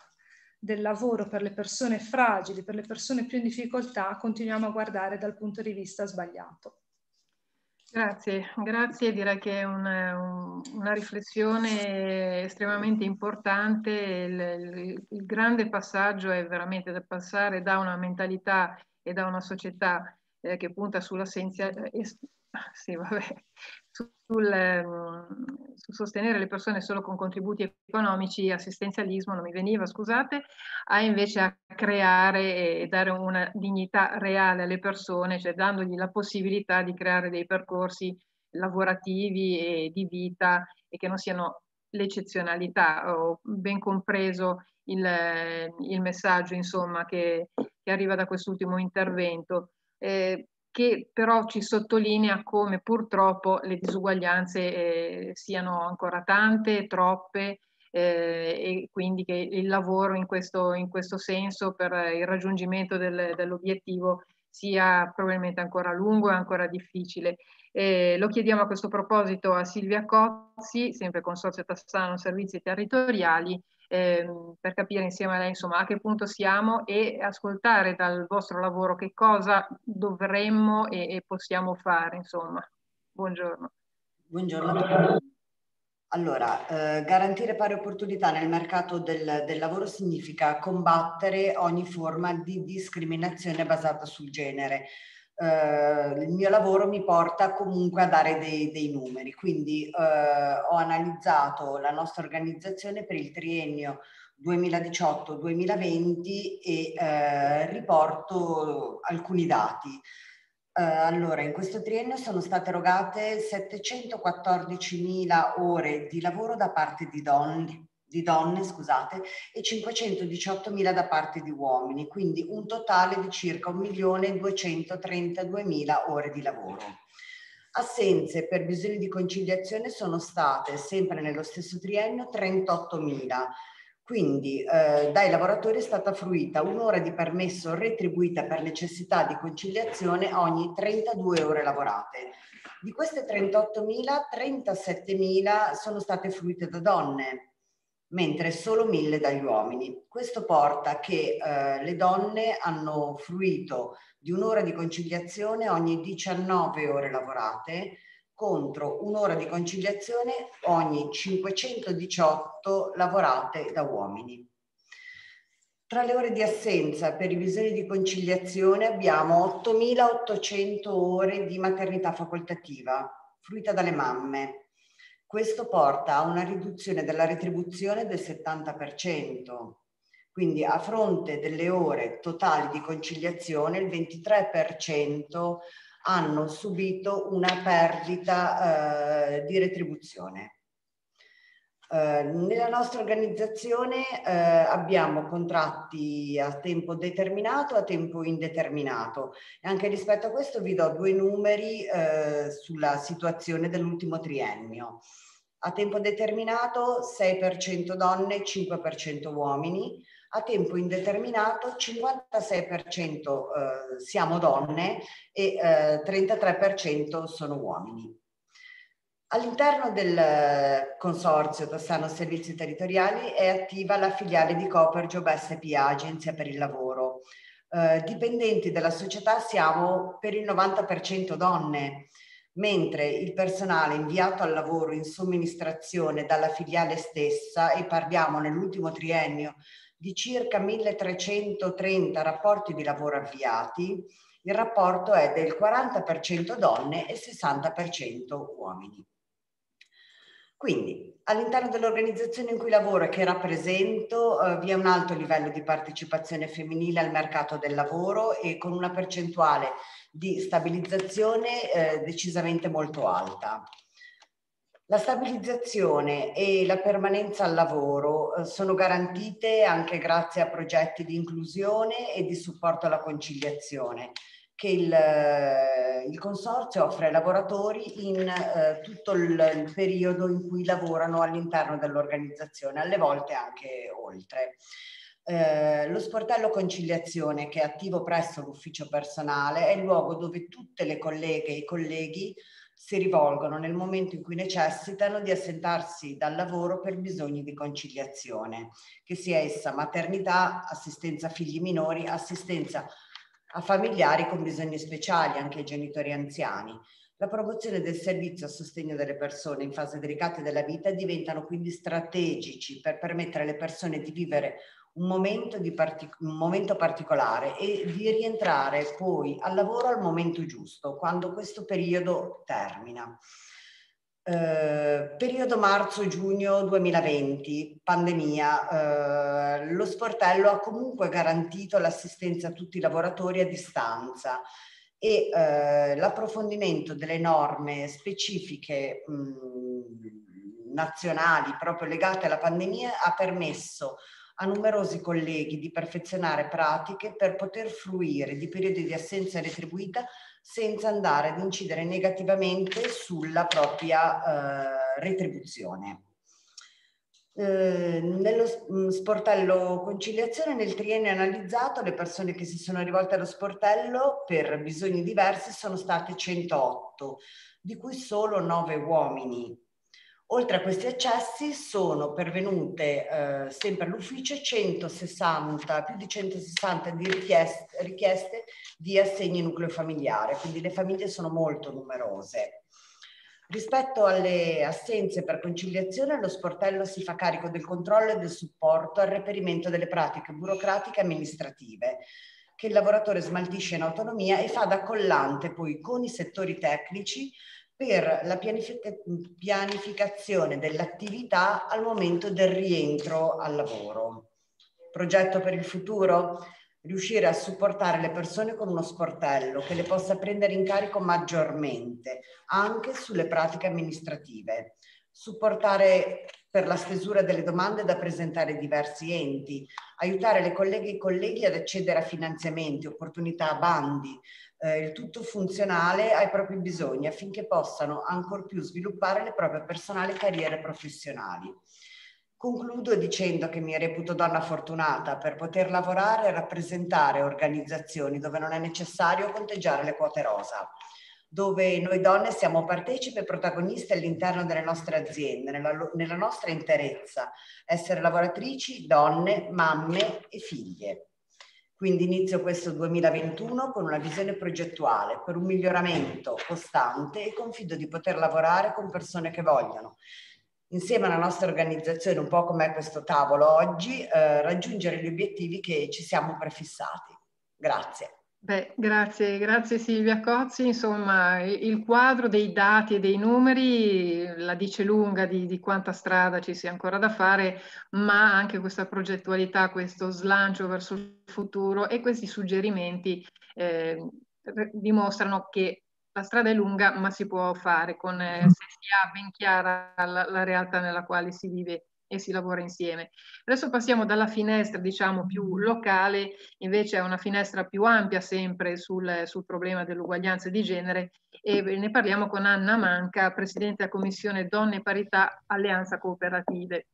del lavoro per le persone fragili, per le persone più in difficoltà, continuiamo a guardare dal punto di vista sbagliato. Grazie, grazie, direi che è una, una riflessione estremamente importante. Il, il, il, grande passaggio è veramente da passare da una mentalità e da una società eh, che punta sulla senza, eh, sì, vabbè, sul, ehm, su sostenere le persone solo con contributi economici, assistenzialismo, non mi veniva, scusate, a invece a creare e dare una dignità reale alle persone, cioè dandogli la possibilità di creare dei percorsi lavorativi e di vita e che non siano l'eccezionalità, ho ben compreso il, il messaggio insomma, che, che arriva da quest'ultimo intervento. Eh, che però ci sottolinea come purtroppo le disuguaglianze eh, siano ancora tante, troppe, eh, e quindi che il lavoro in questo, in questo senso per il raggiungimento del, dell'obiettivo sia probabilmente ancora lungo e ancora difficile. Eh, lo chiediamo a questo proposito a Silvia Cozzi, sempre Consorzio Tassano Servizi Territoriali, ehm, per capire insieme a lei insomma a che punto siamo e ascoltare dal vostro lavoro che cosa dovremmo e, e possiamo fare insomma. Buongiorno. Buongiorno. Allora, eh, garantire pari opportunità nel mercato del, del, lavoro significa combattere ogni forma di discriminazione basata sul genere. Eh, il mio lavoro mi porta comunque a dare dei, dei numeri, quindi eh, ho analizzato la nostra organizzazione per il triennio 2018-2020 e eh, riporto alcuni dati. Uh, allora, in questo triennio sono state erogate 714.000 ore di lavoro da parte di donne, di donne, scusate, e 518.000 da parte di uomini, quindi un totale di circa 1.232.000 ore di lavoro. Assenze per bisogni di conciliazione sono state, sempre nello stesso triennio, 38.000. Quindi eh, dai lavoratori è stata fruita un'ora di permesso retribuita per necessità di conciliazione ogni 32 ore lavorate. Di queste 38.000, 37.000 sono state fruite da donne, mentre solo mille dagli uomini. Questo porta che eh, le donne hanno fruito di un'ora di conciliazione ogni 19 ore lavorate contro un'ora di conciliazione ogni 518 lavorate da uomini. Tra le ore di assenza per i bisogni di conciliazione abbiamo 8.800 ore di maternità facoltativa, fruita dalle mamme, questo porta a una riduzione della retribuzione del 70%. Quindi a fronte delle ore totali di conciliazione il 23% hanno subito una perdita eh, di retribuzione. Eh, nella nostra organizzazione eh, abbiamo contratti a tempo determinato e a tempo indeterminato e anche rispetto a questo vi do due numeri eh, sulla situazione dell'ultimo triennio. A tempo determinato 6% donne, 5% uomini. A tempo indeterminato 56% eh, siamo donne e eh, 33% sono uomini. All'interno del consorzio Tossano Servizi Territoriali è attiva la filiale di Coperjob SPA, Agenzia per il Lavoro. Eh, dipendenti della società siamo per il 90% donne mentre il personale inviato al lavoro in somministrazione dalla filiale stessa, e parliamo nell'ultimo triennio di circa 1330 rapporti di lavoro avviati, il rapporto è del 40% donne e 60% uomini. Quindi all'interno dell'organizzazione in cui lavoro e che rappresento eh, vi è un alto livello di partecipazione femminile al mercato del lavoro e con una percentuale di stabilizzazione eh, decisamente molto alta. La stabilizzazione e la permanenza al lavoro eh, sono garantite anche grazie a progetti di inclusione e di supporto alla conciliazione che il, eh, il consorzio offre ai lavoratori in eh, tutto il, il periodo in cui lavorano all'interno dell'organizzazione, alle volte anche oltre. Eh, lo sportello conciliazione che è attivo presso l'ufficio personale è il luogo dove tutte le colleghe e i colleghi si rivolgono nel momento in cui necessitano di assentarsi dal lavoro per bisogni di conciliazione, che sia essa maternità, assistenza a figli minori, assistenza a familiari con bisogni speciali, anche ai genitori anziani. La promozione del servizio a sostegno delle persone in fase delicate della vita diventano quindi strategici per permettere alle persone di vivere un momento, partic- un momento particolare e di rientrare poi al lavoro al momento giusto, quando questo periodo termina. Eh, periodo marzo-giugno 2020, pandemia, eh, lo sportello ha comunque garantito l'assistenza a tutti i lavoratori a distanza e eh, l'approfondimento delle norme specifiche mh, nazionali proprio legate alla pandemia ha permesso a numerosi colleghi di perfezionare pratiche per poter fruire di periodi di assenza retribuita senza andare ad incidere negativamente sulla propria eh, retribuzione. Eh, nello mm, sportello conciliazione nel triennio analizzato le persone che si sono rivolte allo sportello per bisogni diversi sono state 108 di cui solo 9 uomini Oltre a questi accessi sono pervenute eh, sempre all'ufficio 160, più di 160 di richieste, richieste di assegni nucleo familiare, quindi le famiglie sono molto numerose. Rispetto alle assenze per conciliazione, lo sportello si fa carico del controllo e del supporto al reperimento delle pratiche burocratiche e amministrative che il lavoratore smaltisce in autonomia e fa da collante poi con i settori tecnici per la pianificazione dell'attività al momento del rientro al lavoro. Progetto per il futuro? Riuscire a supportare le persone con uno sportello che le possa prendere in carico maggiormente, anche sulle pratiche amministrative. Supportare per la stesura delle domande da presentare diversi enti, aiutare le colleghe e i colleghi ad accedere a finanziamenti, opportunità, bandi, eh, il tutto funzionale ai propri bisogni affinché possano ancor più sviluppare le proprie personali carriere professionali. Concludo dicendo che mi reputo donna fortunata per poter lavorare e rappresentare organizzazioni dove non è necessario conteggiare le quote rosa dove noi donne siamo partecipe e protagoniste all'interno delle nostre aziende, nella, nella nostra interezza, essere lavoratrici, donne, mamme e figlie. Quindi inizio questo 2021 con una visione progettuale per un miglioramento costante e confido di poter lavorare con persone che vogliono, insieme alla nostra organizzazione, un po' come questo tavolo oggi, eh, raggiungere gli obiettivi che ci siamo prefissati. Grazie. Beh, grazie, grazie Silvia Cozzi. Insomma, il quadro dei dati e dei numeri la dice lunga di, di, quanta strada ci sia ancora da fare, ma anche questa progettualità, questo slancio verso il futuro e questi suggerimenti eh, dimostrano che la strada è lunga, ma si può fare con, eh, se si ha ben chiara la, la realtà nella quale si vive e si lavora insieme. Adesso passiamo dalla finestra, diciamo, più locale, invece a una finestra più ampia sempre sul, sul problema dell'uguaglianza di genere e ne parliamo con Anna Manca, Presidente della Commissione Donne e Parità Alleanza Cooperative.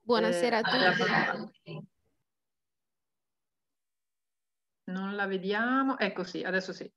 Buonasera eh, a tutti. Non la vediamo, ecco sì, adesso sì.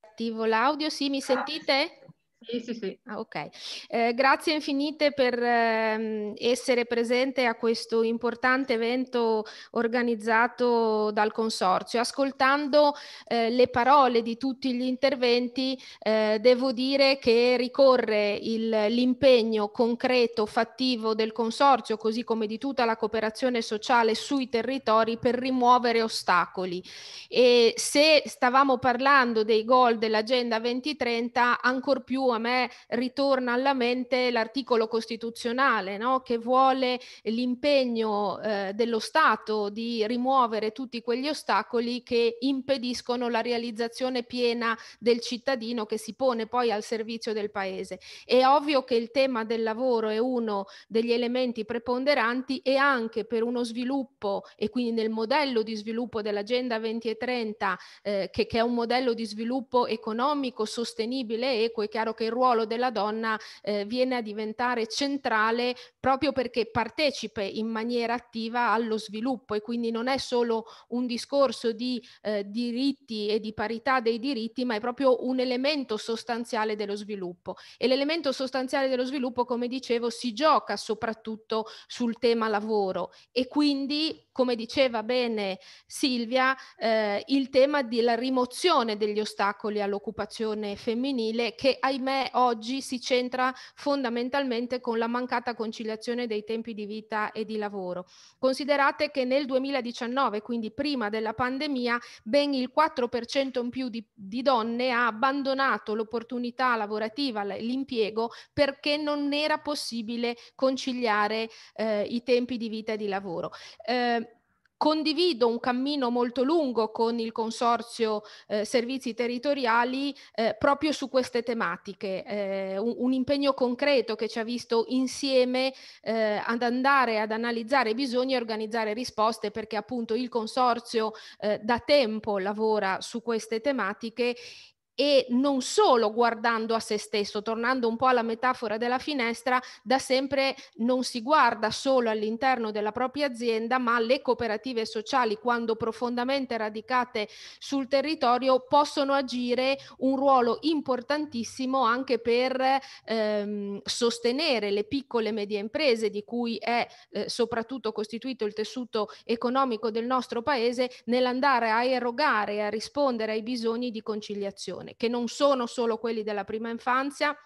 Attivo l'audio, sì, mi sentite? Sì, sì, sì. Ah, ok. Eh, grazie infinite per eh, essere presente a questo importante evento organizzato dal Consorzio. Ascoltando eh, le parole di tutti gli interventi, eh, devo dire che ricorre il, l'impegno concreto, fattivo del Consorzio, così come di tutta la cooperazione sociale sui territori per rimuovere ostacoli. E se stavamo parlando dei goal dell'Agenda 2030, ancor più a me ritorna alla mente l'articolo costituzionale no? che vuole l'impegno eh, dello Stato di rimuovere tutti quegli ostacoli che impediscono la realizzazione piena del cittadino che si pone poi al servizio del paese. È ovvio che il tema del lavoro è uno degli elementi preponderanti e anche per uno sviluppo e quindi nel modello di sviluppo dell'Agenda 2030 eh, che, che è un modello di sviluppo economico sostenibile e equo, è chiaro che il ruolo della donna eh, viene a diventare centrale proprio perché partecipe in maniera attiva allo sviluppo e quindi non è solo un discorso di eh, diritti e di parità dei diritti, ma è proprio un elemento sostanziale dello sviluppo. E l'elemento sostanziale dello sviluppo, come dicevo, si gioca soprattutto sul tema lavoro e quindi come diceva bene Silvia, eh, il tema della rimozione degli ostacoli all'occupazione femminile che ahimè oggi si centra fondamentalmente con la mancata conciliazione dei tempi di vita e di lavoro. Considerate che nel 2019, quindi prima della pandemia, ben il 4% in più di, di donne ha abbandonato l'opportunità lavorativa, l'impiego, perché non era possibile conciliare eh, i tempi di vita e di lavoro. Eh, Condivido un cammino molto lungo con il Consorzio eh, Servizi Territoriali eh, proprio su queste tematiche, eh, un, un, impegno concreto che ci ha visto insieme eh, ad andare ad analizzare bisogni e organizzare risposte perché appunto il Consorzio eh, da tempo lavora su queste tematiche e non solo guardando a se stesso, tornando un po' alla metafora della finestra, da sempre non si guarda solo all'interno della propria azienda, ma le cooperative sociali, quando profondamente radicate sul territorio, possono agire un ruolo importantissimo anche per ehm, sostenere le piccole e medie imprese di cui è eh, soprattutto costituito il tessuto economico del nostro paese nell'andare a erogare e a rispondere ai bisogni di conciliazione che non sono solo quelli della prima infanzia,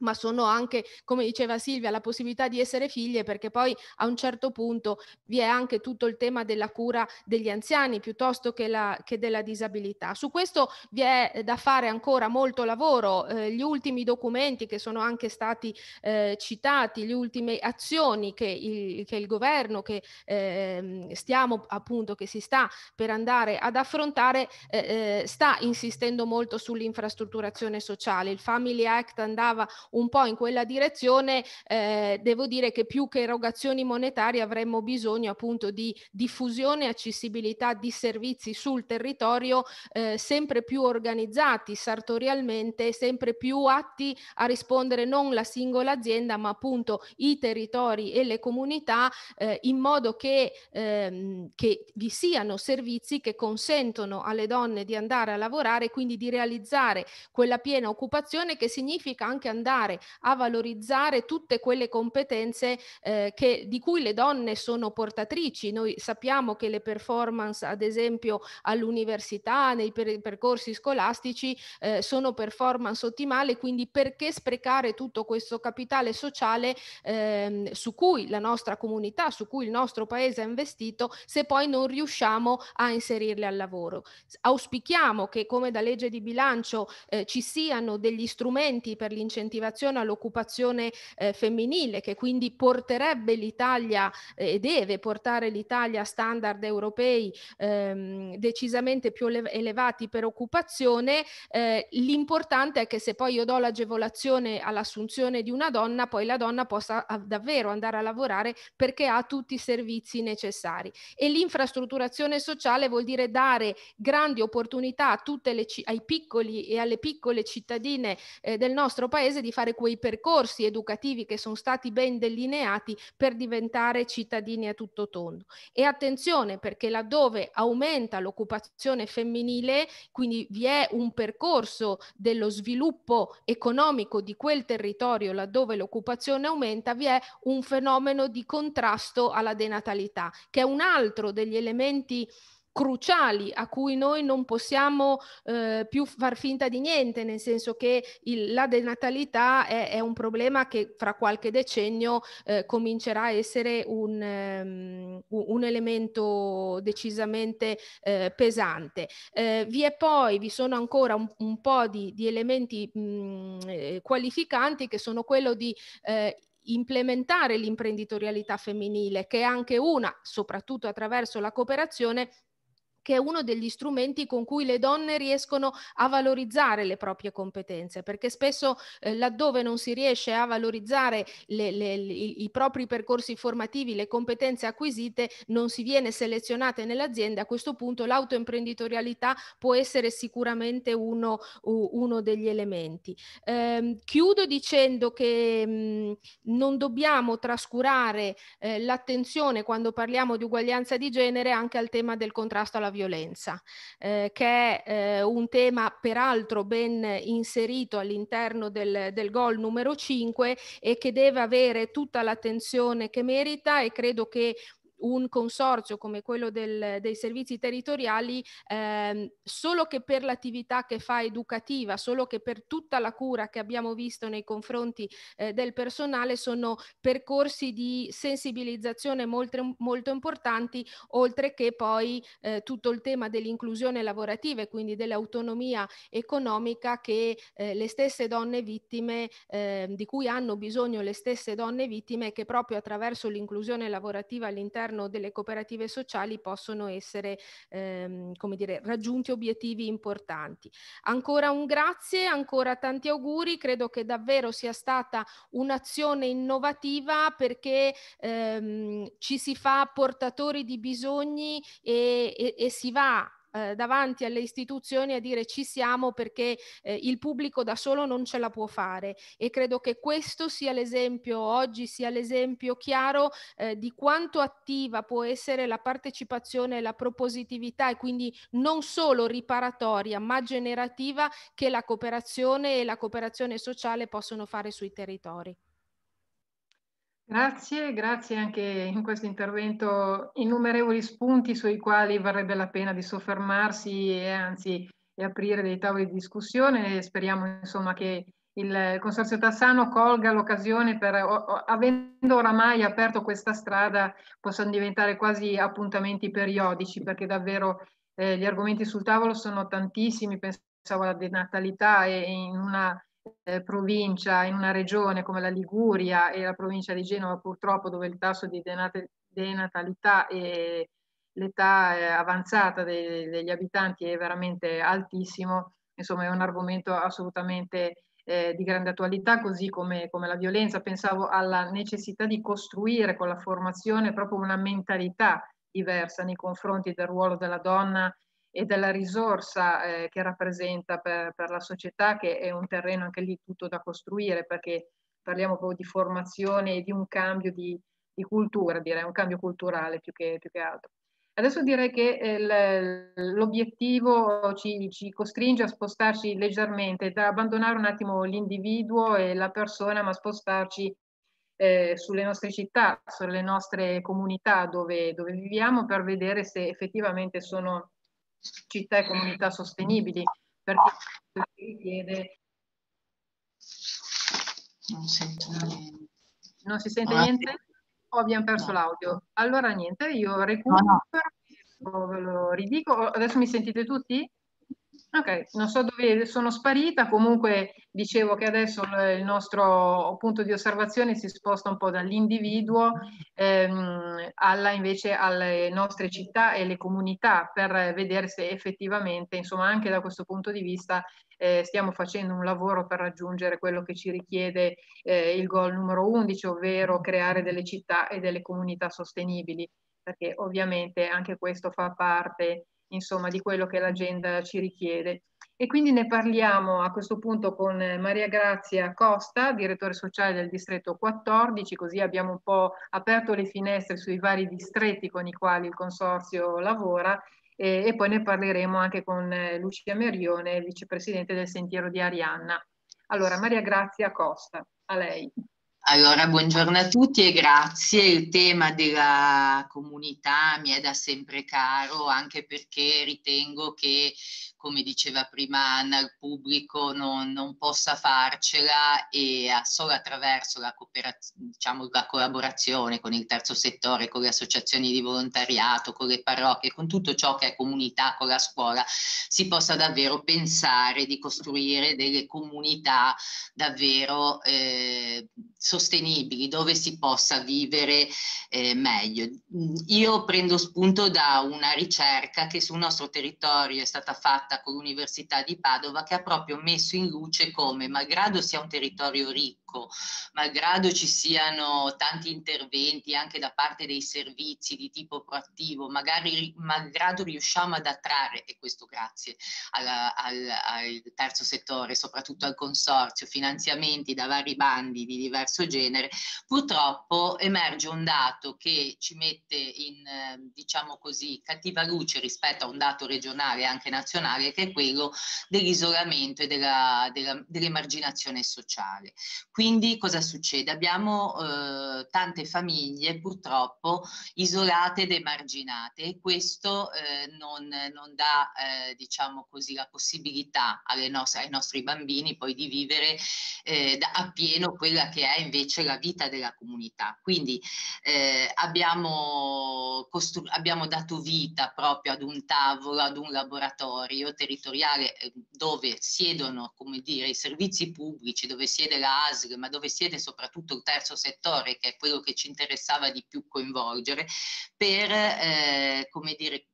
ma sono anche, come diceva Silvia, la possibilità di essere figlie, perché poi a un certo punto vi è anche tutto il tema della cura degli anziani piuttosto che, la, che della disabilità. Su questo vi è da fare ancora molto lavoro. Eh, gli ultimi documenti che sono anche stati eh, citati, le ultime azioni che il, che il governo, che eh, stiamo appunto, che si sta per andare ad affrontare, eh, eh, sta insistendo molto sull'infrastrutturazione sociale. Il Family Act andava un po' in quella direzione, eh, devo dire che più che erogazioni monetarie avremmo bisogno appunto di diffusione e accessibilità di servizi sul territorio eh, sempre più organizzati sartorialmente, sempre più atti a rispondere non la singola azienda, ma appunto i territori e le comunità eh, in modo che, ehm, che vi siano servizi che consentono alle donne di andare a lavorare e quindi di realizzare quella piena occupazione che significa anche andare a valorizzare tutte quelle competenze eh, che, di cui le donne sono portatrici. Noi sappiamo che le performance, ad esempio all'università, nei per percorsi scolastici, eh, sono performance ottimali, quindi perché sprecare tutto questo capitale sociale ehm, su cui la nostra comunità, su cui il nostro paese ha investito, se poi non riusciamo a inserirle al lavoro. Auspichiamo che come da legge di bilancio eh, ci siano degli strumenti per l'incentivazione all'occupazione eh, femminile che quindi porterebbe l'Italia eh, e deve portare l'Italia a standard europei ehm, decisamente più elevati per occupazione. Eh, l'importante è che se poi io do l'agevolazione all'assunzione di una donna, poi la donna possa davvero andare a lavorare perché ha tutti i servizi necessari. E l'infrastrutturazione sociale vuol dire dare grandi opportunità a tutte le, ai piccoli e alle piccole cittadine eh, del nostro paese di fare quei percorsi educativi che sono stati ben delineati per diventare cittadini a tutto tondo. E attenzione perché laddove aumenta l'occupazione femminile, quindi vi è un percorso dello sviluppo economico di quel territorio laddove l'occupazione aumenta, vi è un fenomeno di contrasto alla denatalità, che è un altro degli elementi cruciali a cui noi non possiamo eh, più far finta di niente, nel senso che il, la denatalità è, è, un problema che fra qualche decennio eh, comincerà a essere un, um, un elemento decisamente eh, pesante. Eh, vi è poi, vi sono ancora un, un po' di, di elementi mh, mm, eh, qualificanti che sono quello di eh, implementare l'imprenditorialità femminile, che è anche una, soprattutto attraverso la cooperazione, che è uno degli strumenti con cui le donne riescono a valorizzare le proprie competenze, perché spesso eh, laddove non si riesce a valorizzare le, le, i, i, propri percorsi formativi, le competenze acquisite, non si viene selezionate nell'azienda, a questo punto l'autoimprenditorialità può essere sicuramente uno, uno degli elementi. Eh, chiudo dicendo che mh, non dobbiamo trascurare eh, l'attenzione quando parliamo di uguaglianza di genere anche al tema del contrasto alla violenza, eh, che è eh, un tema peraltro ben inserito all'interno del, del goal numero 5 e che deve avere tutta l'attenzione che merita e credo che un consorzio come quello del, dei servizi territoriali, ehm, solo che per l'attività che fa educativa, solo che per tutta la cura che abbiamo visto nei confronti eh, del personale, sono percorsi di sensibilizzazione molto, molto importanti, oltre che poi eh, tutto il tema dell'inclusione lavorativa e quindi dell'autonomia economica che eh, le stesse donne vittime, ehm, di cui hanno bisogno le stesse donne vittime, che proprio attraverso l'inclusione lavorativa all'interno all'interno delle cooperative sociali possono essere ehm, come dire, raggiunti obiettivi importanti. Ancora un grazie, ancora tanti auguri, credo che davvero sia stata un'azione innovativa perché ehm, ci si fa portatori di bisogni e, e, e si va eh, davanti alle istituzioni a dire ci siamo perché eh, il pubblico da solo non ce la può fare e credo che questo sia l'esempio oggi sia l'esempio chiaro eh, di quanto attiva può essere la partecipazione la propositività e quindi non solo riparatoria ma generativa che la cooperazione e la cooperazione sociale possono fare sui territori. Grazie, grazie anche in questo intervento innumerevoli spunti sui quali varrebbe la pena di soffermarsi e anzi e aprire dei tavoli di discussione. Speriamo insomma che il Consorzio Tassano colga l'occasione per, avendo oramai aperto questa strada, possano diventare quasi appuntamenti periodici, perché davvero eh, gli argomenti sul tavolo sono tantissimi, pensavo alla denatalità e in una eh, provincia, in una regione come la Liguria e la provincia di Genova purtroppo dove il tasso di denatalità e l'età eh, avanzata dei, degli abitanti è veramente altissimo, insomma è un argomento assolutamente eh, di grande attualità, così come, come la violenza. Pensavo alla necessità di costruire con la formazione proprio una mentalità diversa nei confronti del ruolo della donna e della risorsa eh, che rappresenta per, per, la società, che è un terreno anche lì tutto da costruire, perché parliamo proprio di formazione e di un cambio di, di cultura, direi, un cambio culturale più che, più che altro. Adesso direi che eh, l'obiettivo ci, ci, costringe a spostarci leggermente, da abbandonare un attimo l'individuo e la persona, ma spostarci eh, sulle nostre città, sulle nostre comunità dove, dove, viviamo per vedere se effettivamente sono città e comunità sostenibili, perché richiede... Non sento niente. Non si sente niente? o abbiamo perso no. l'audio? Allora niente, io recupero, no, no. ve lo ridico. Adesso mi sentite tutti? Ok, non so dove sono sparita, comunque dicevo che adesso il nostro punto di osservazione si sposta un po' dall'individuo ehm, alla invece alle nostre città e le comunità per vedere se effettivamente, insomma, anche da questo punto di vista eh, stiamo facendo un lavoro per raggiungere quello che ci richiede eh, il goal numero 11, ovvero creare delle città e delle comunità sostenibili, perché ovviamente anche questo fa parte insomma, di quello che l'agenda ci richiede. E quindi ne parliamo a questo punto con Maria Grazia Costa, direttore sociale del distretto 14, così abbiamo un po' aperto le finestre sui vari distretti con i quali il consorzio lavora e, e poi ne parleremo anche con Lucia Merione, vicepresidente del Sentiero di Arianna. Allora, Maria Grazia Costa, a lei. Allora, buongiorno a tutti e grazie. Il tema della comunità mi è da sempre caro, anche perché ritengo che, come diceva prima Anna, il pubblico non, non possa farcela e solo attraverso la, diciamo, la collaborazione con il terzo settore, con le associazioni di volontariato, con le parrocchie, con tutto ciò che è comunità, con la scuola, si possa davvero pensare di costruire delle comunità davvero eh, sostenibili, dove si possa vivere eh, meglio. Io prendo spunto da una ricerca che sul nostro territorio è stata fatta con l'Università di Padova che ha proprio messo in luce come, malgrado sia un territorio ricco, ricco, malgrado ci siano tanti interventi anche da parte dei servizi di tipo proattivo, magari malgrado riusciamo ad attrarre, e questo grazie alla, al, al terzo settore, soprattutto al consorzio, finanziamenti da vari bandi di diverso genere, purtroppo emerge un dato che ci mette in, diciamo così, cattiva luce rispetto a un dato regionale e anche nazionale, che è quello dell'isolamento e dell'emarginazione sociale. Quindi cosa succede? Abbiamo eh, tante famiglie purtroppo isolate ed emarginate e questo eh, non, non, dà, eh, diciamo così, la possibilità nostre, ai nostri bambini poi di vivere eh, appieno quella che è invece la vita della comunità. Quindi eh, abbiamo, abbiamo dato vita proprio ad un tavolo, ad un laboratorio territoriale eh, dove siedono, come dire, i servizi pubblici, dove siede la ASL ma dove siede soprattutto il terzo settore, che è quello che ci interessava di più coinvolgere, per eh, come dire,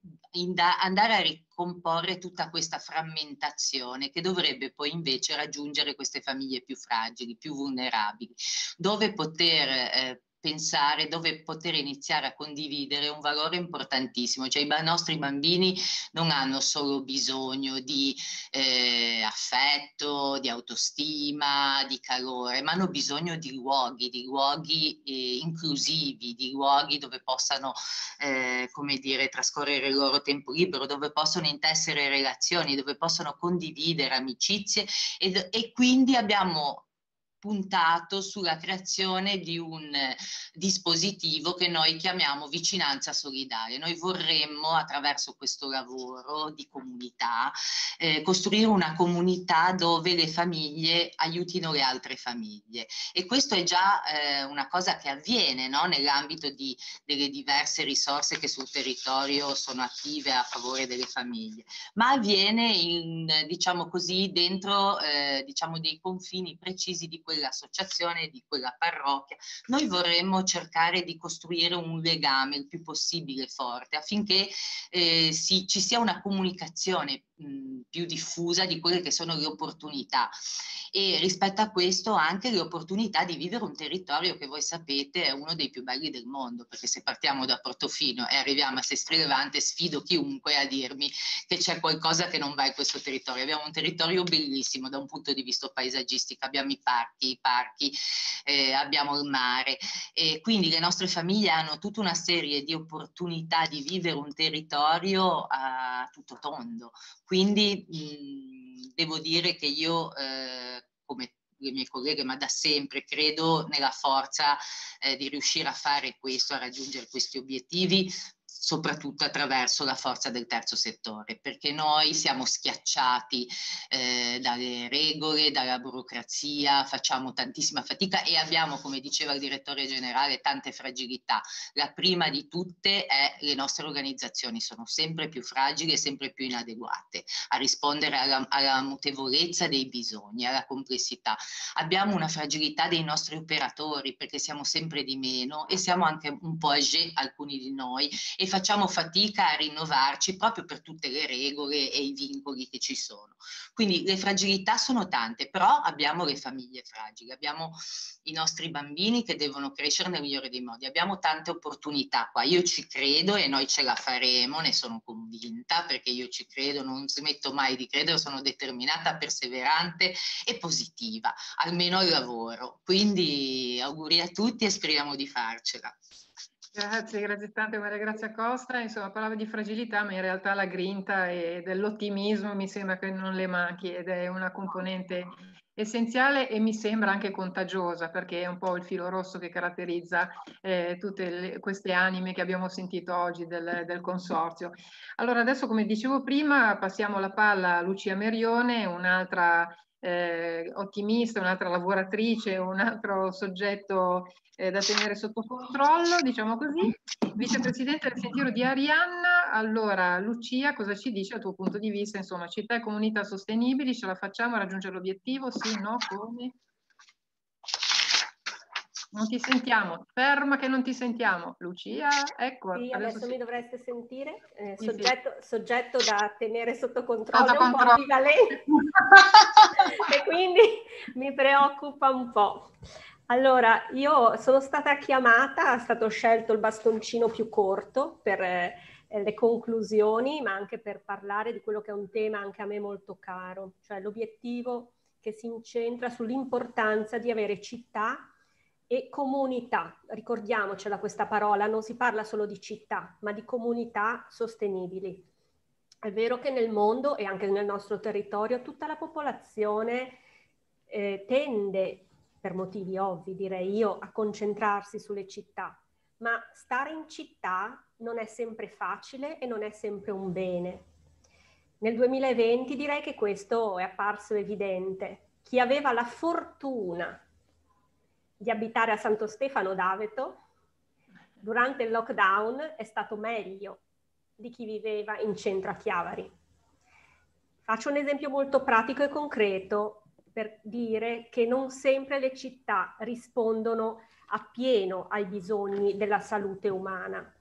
andare a ricomporre tutta questa frammentazione che dovrebbe poi invece raggiungere queste famiglie più fragili, più vulnerabili, dove poter eh, pensare, dove poter iniziare a condividere un valore importantissimo, cioè i nostri bambini non hanno solo bisogno di eh, affetto, di autostima, di calore, ma hanno bisogno di luoghi, di luoghi eh, inclusivi, di luoghi dove possano, eh, come dire, trascorrere il loro tempo libero, dove possono intessere relazioni, dove possono condividere amicizie e, e quindi abbiamo puntato sulla creazione di un dispositivo che noi chiamiamo vicinanza solidale. Noi vorremmo attraverso questo lavoro di comunità eh, costruire una comunità dove le famiglie aiutino le altre famiglie e questo è già eh, una cosa che avviene no? nell'ambito di, delle diverse risorse che sul territorio sono attive a favore delle famiglie, ma avviene in, diciamo così, dentro eh, diciamo dei confini precisi di quell'associazione, di quella parrocchia. Noi vorremmo cercare di costruire un legame il più possibile forte affinché eh, si, ci sia una comunicazione più diffusa di quelle che sono le opportunità e rispetto a questo anche le opportunità di vivere un territorio che voi sapete è uno dei più belli del mondo, perché se partiamo da Portofino e arriviamo a Sestri Levante sfido chiunque a dirmi che c'è qualcosa che non va in questo territorio. Abbiamo un territorio bellissimo da un punto di vista paesaggistico, abbiamo i parchi, i parchi, eh, abbiamo il mare e quindi le nostre famiglie hanno tutta una serie di opportunità di vivere un territorio a tutto tondo. Quindi mh, devo dire che io eh, come le mie colleghe, ma da sempre credo nella forza eh, di riuscire a fare questo, a raggiungere questi obiettivi, soprattutto attraverso la forza del terzo settore, perché noi siamo schiacciati eh, dalle regole, dalla burocrazia, facciamo tantissima fatica e abbiamo, come diceva il direttore generale, tante fragilità. La prima di tutte è le nostre organizzazioni sono sempre più fragili e sempre più inadeguate a rispondere alla, alla mutevolezza dei bisogni, alla complessità. Abbiamo una fragilità dei nostri operatori perché siamo sempre di meno e siamo anche un po' age alcuni di noi e facciamo fatica a rinnovarci proprio per tutte le regole e i vincoli che ci sono. Quindi le fragilità sono tante, però abbiamo le famiglie fragili, abbiamo i nostri bambini che devono crescere nel migliore dei modi, abbiamo tante opportunità qua, io ci credo e noi ce la faremo, ne sono convinta perché io ci credo, non smetto mai di credere, sono determinata, perseverante e positiva, almeno al lavoro. Quindi auguri a tutti e speriamo di farcela. Grazie, grazie tante Maria Grazia Costa. Insomma, parlava di fragilità, ma in realtà la grinta e dell'ottimismo mi sembra che non le manchi ed è una componente essenziale e mi sembra anche contagiosa perché è un po' il filo rosso che caratterizza eh, tutte le, queste anime che abbiamo sentito oggi del, del, consorzio. Allora adesso come dicevo prima passiamo la palla a Lucia Merione, un'altra eh, ottimista, un'altra lavoratrice, un altro soggetto eh, da tenere sotto controllo, diciamo così. Vicepresidente del Sentiero di Arianna, allora Lucia cosa ci dice dal tuo punto di vista? Insomma, città e comunità sostenibili, ce la facciamo a raggiungere l'obiettivo? Sì, no, come? Non ti sentiamo, ferma che non ti sentiamo. Lucia, ecco. Sì, adesso, adesso sì. mi dovreste sentire. Eh, Sì, soggetto, soggetto da tenere sotto controllo, Sotto un po' controllo. ambivalente e quindi mi preoccupa un po'. Allora, io sono stata chiamata, è stato scelto il bastoncino più corto per eh, le conclusioni, ma anche per parlare di quello che è un tema anche a me molto caro, cioè l'obiettivo che si incentra sull'importanza di avere città e comunità. Ricordiamocela questa parola, non si parla solo di città, ma di comunità sostenibili. È vero che nel mondo e anche nel nostro territorio tutta la popolazione eh, tende, per motivi ovvi direi io, a concentrarsi sulle città, ma stare in città non è sempre facile e non è sempre un bene. Nel 2020 direi che questo è apparso evidente. Chi aveva la fortuna di abitare a Santo Stefano d'Aveto, durante il lockdown è stato meglio di chi viveva in centro a Chiavari. Faccio un esempio molto pratico e concreto per dire che non sempre le città rispondono appieno ai bisogni della salute umana.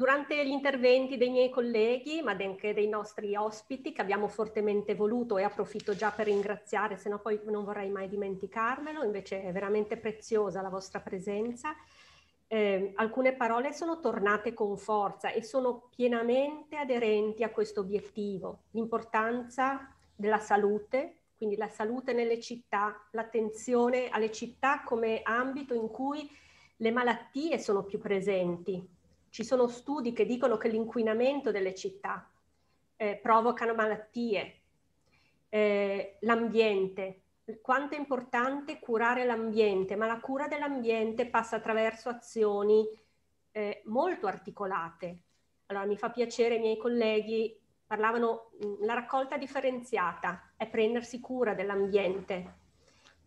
Durante gli interventi dei miei colleghi, ma anche dei nostri ospiti, che abbiamo fortemente voluto e approfitto già per ringraziare, se no poi non vorrei mai dimenticarmelo, invece è veramente preziosa la vostra presenza, eh, alcune parole sono tornate con forza e sono pienamente aderenti a questo obiettivo, l'importanza della salute, quindi la salute nelle città, l'attenzione alle città come ambito in cui le malattie sono più presenti. Ci sono studi che dicono che l'inquinamento delle città eh, provocano malattie, eh, l'ambiente, quanto è importante curare l'ambiente, ma la cura dell'ambiente passa attraverso azioni eh, molto articolate. Allora mi fa piacere, i miei colleghi parlavano, mh, la raccolta differenziata è prendersi cura dell'ambiente.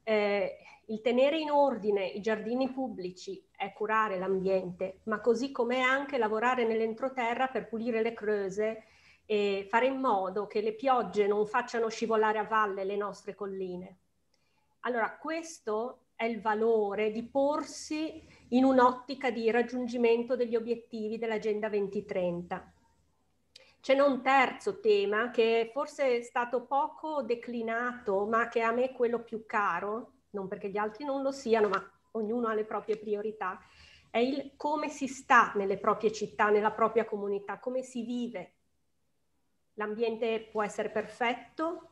Eh, il tenere in ordine i giardini pubblici è curare l'ambiente, ma così come anche lavorare nell'entroterra per pulire le creuse e fare in modo che le piogge non facciano scivolare a valle le nostre colline. Allora, questo è il valore di porsi in un'ottica di raggiungimento degli obiettivi dell'Agenda 2030. Ce n'è un terzo tema che forse è stato poco declinato, ma che a me è quello più caro, non perché gli altri non lo siano, ma ognuno ha le proprie priorità, è il come si sta nelle proprie città, nella propria comunità, come si vive. L'ambiente può essere perfetto,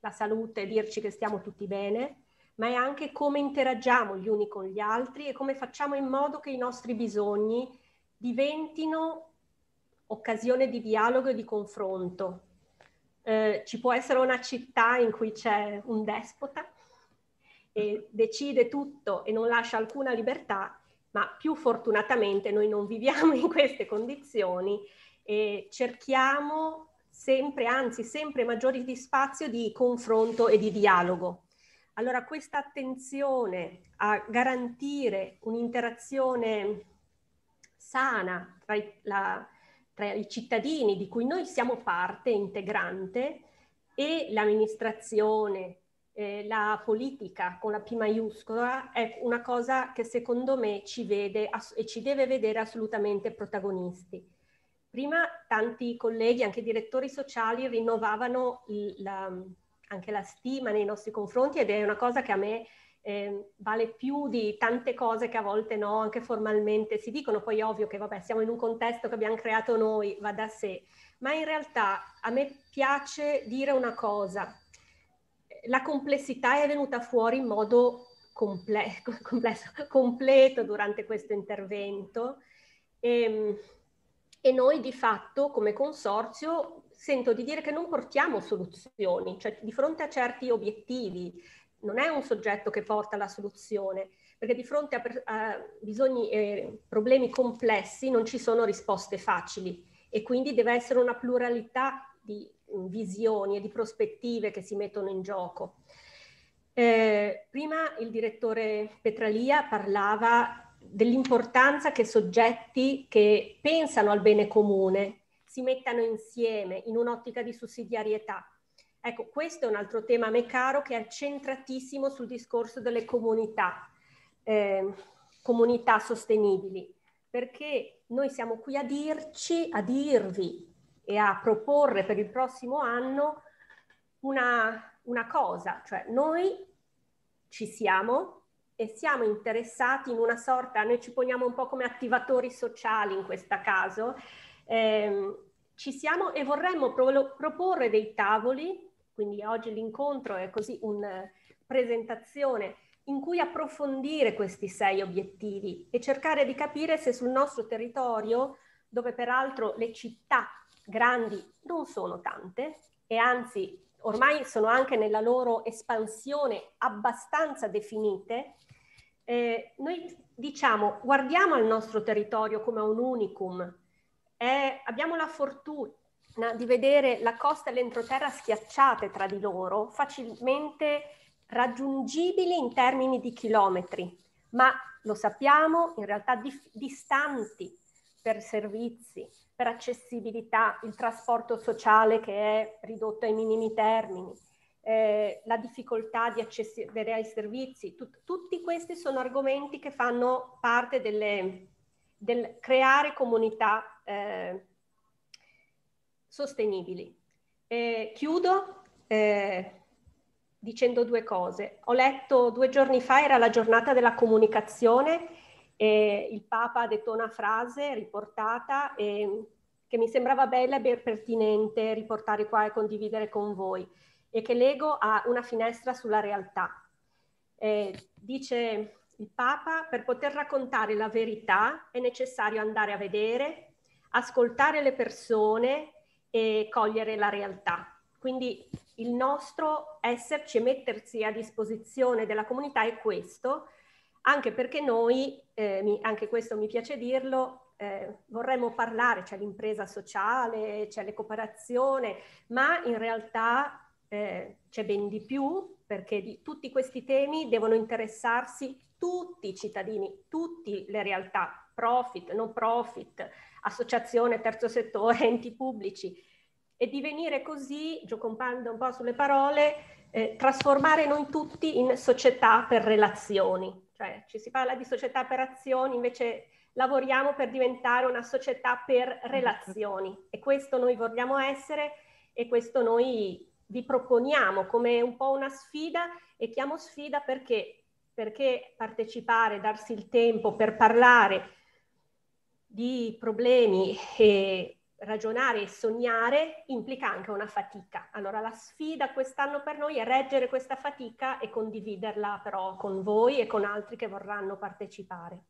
la salute, dirci che stiamo tutti bene, ma è anche come interagiamo gli uni con gli altri e come facciamo in modo che i nostri bisogni diventino occasione di dialogo e di confronto. Eh, ci può essere una città in cui c'è un despota e decide tutto e non lascia alcuna libertà, ma più fortunatamente noi non viviamo in queste condizioni e cerchiamo sempre, anzi sempre maggiori di spazio di confronto e di dialogo. Allora questa attenzione a garantire un'interazione sana tra la, tra i cittadini di cui noi siamo parte integrante e l'amministrazione, eh, la politica con la P maiuscola è una cosa che secondo me ci vede e ci deve vedere assolutamente protagonisti. Prima tanti colleghi, anche direttori sociali, rinnovavano la, anche la stima nei nostri confronti ed è una cosa che a me eh, vale più di tante cose che a volte no, anche formalmente si dicono, poi ovvio che vabbè siamo in un contesto che abbiamo creato noi, va da sé, ma in realtà a me piace dire una cosa, la complessità è venuta fuori in modo comple- complesso, completo durante questo intervento. E, ehm, e noi di fatto come consorzio sento di dire che non portiamo soluzioni, cioè di fronte a certi obiettivi, non è un soggetto che porta la soluzione, perché di fronte a, a bisogni e eh, problemi complessi non ci sono risposte facili e quindi deve essere una pluralità di mm, visioni e di prospettive che si mettono in gioco. Eh, prima il direttore Petralia parlava dell'importanza che soggetti che pensano al bene comune si mettano insieme in un'ottica di sussidiarietà Ecco, questo è un altro tema a me caro che è centratissimo sul discorso delle comunità, eh, comunità sostenibili, perché noi siamo qui a dirci, a dirvi e a proporre per il prossimo anno una, una cosa, cioè noi ci siamo e siamo interessati in una sorta, noi ci poniamo un po' come attivatori sociali in questo caso, eh, ci siamo e vorremmo pro- proporre dei tavoli quindi oggi l'incontro è così una presentazione in cui approfondire questi sei obiettivi e cercare di capire se sul nostro territorio, dove peraltro le città grandi non sono tante e anzi ormai sono anche nella loro espansione abbastanza definite, eh, noi diciamo guardiamo al nostro territorio come a un unicum, eh, abbiamo la fortuna di vedere la costa e l'entroterra schiacciate tra di loro, facilmente raggiungibili in termini di chilometri, ma lo sappiamo, in realtà dif- distanti per servizi, per accessibilità, il trasporto sociale che è ridotto ai minimi termini, eh, la difficoltà di accedere ai servizi, Tut- tutti questi sono argomenti che fanno parte delle, del creare comunità eh, sostenibili. Eh, chiudo eh, dicendo due cose. Ho letto due giorni fa, era la giornata della comunicazione, e il Papa ha detto una frase riportata eh, che mi sembrava bella e pertinente riportare qua e condividere con voi e che leggo a una finestra sulla realtà. Eh, dice il Papa, per poter raccontare la verità è necessario andare a vedere, ascoltare le persone e cogliere la realtà. Quindi il nostro esserci e mettersi a disposizione della comunità è questo, anche perché noi, eh, mi, anche questo mi piace dirlo, eh, vorremmo parlare, c'è l'impresa sociale, c'è l'ecooperazione, ma in realtà eh, c'è ben di più, perché di tutti questi temi devono interessarsi tutti i cittadini, tutte le realtà, profit, non profit, associazione, terzo settore, enti pubblici e divenire così, giocompando un po' sulle parole, eh, trasformare noi tutti in società per relazioni. Cioè ci si parla di società per azioni, invece lavoriamo per diventare una società per relazioni e questo noi vogliamo essere e questo noi vi proponiamo come un po' una sfida e chiamo sfida perché, perché partecipare, darsi il tempo per parlare di problemi e ragionare e sognare implica anche una fatica. Allora la sfida quest'anno per noi è reggere questa fatica e condividerla però con voi e con altri che vorranno partecipare.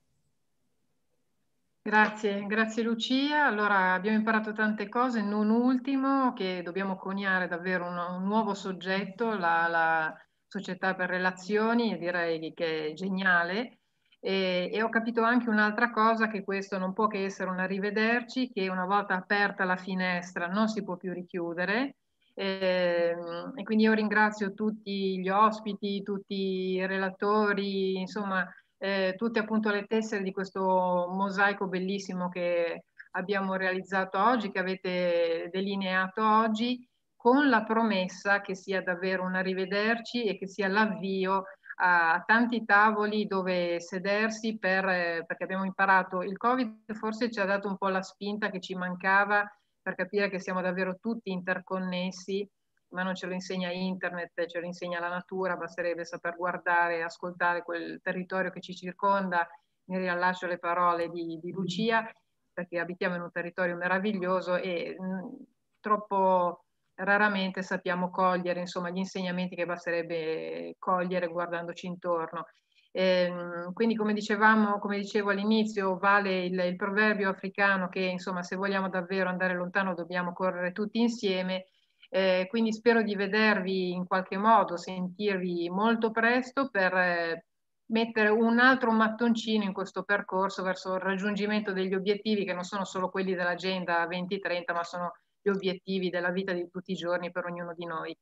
Grazie, grazie Lucia. Allora abbiamo imparato tante cose, non ultimo che dobbiamo coniare davvero un, un nuovo soggetto, la, la, società per relazioni, direi che è geniale. E, e, ho capito anche un'altra cosa, che questo non può che essere un arrivederci, che una volta aperta la finestra non si può più richiudere. E, ehm, e quindi io ringrazio tutti gli ospiti, tutti i relatori, insomma, eh, tutte appunto le tessere di questo mosaico bellissimo che abbiamo realizzato oggi, che avete delineato oggi, con la promessa che sia davvero un arrivederci e che sia l'avvio a tanti tavoli dove sedersi per, perché abbiamo imparato, il Covid forse ci ha dato un po' la spinta che ci mancava per capire che siamo davvero tutti interconnessi ma non ce lo insegna internet, ce lo insegna la natura, basterebbe saper guardare e ascoltare quel territorio che ci circonda. Mi riallaccio le parole di, di Lucia, perché abitiamo in un territorio meraviglioso e mh, troppo raramente sappiamo cogliere insomma, gli insegnamenti che basterebbe cogliere guardandoci intorno. E, quindi come dicevamo, come dicevo all'inizio, vale il, il proverbio africano che insomma se vogliamo davvero andare lontano dobbiamo correre tutti insieme eh, quindi spero di vedervi in qualche modo, sentirvi molto presto per eh, mettere un altro mattoncino in questo percorso verso il raggiungimento degli obiettivi che non sono solo quelli dell'agenda 2030, ma sono gli obiettivi della vita di tutti i giorni per ognuno di noi.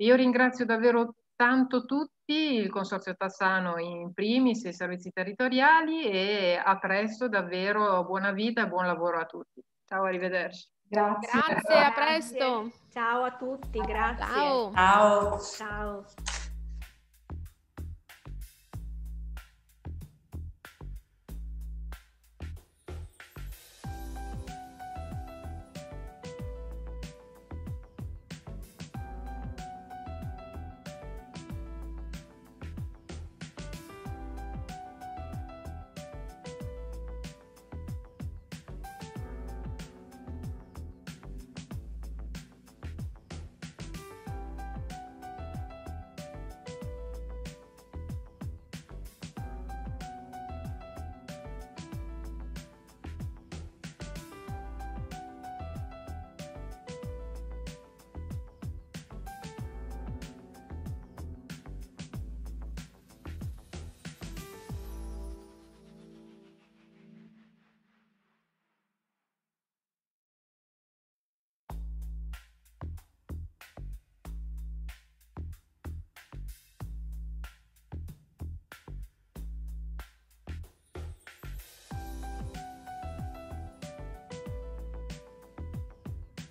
Io ringrazio davvero tanto tutti, il Consorzio Tassano in primis, i servizi territoriali e a presto, davvero buona vita e buon lavoro a tutti. Ciao, arrivederci. Grazie. Grazie, a presto. Ciao a tutti, grazie. Ciao. Ciao. Ciao.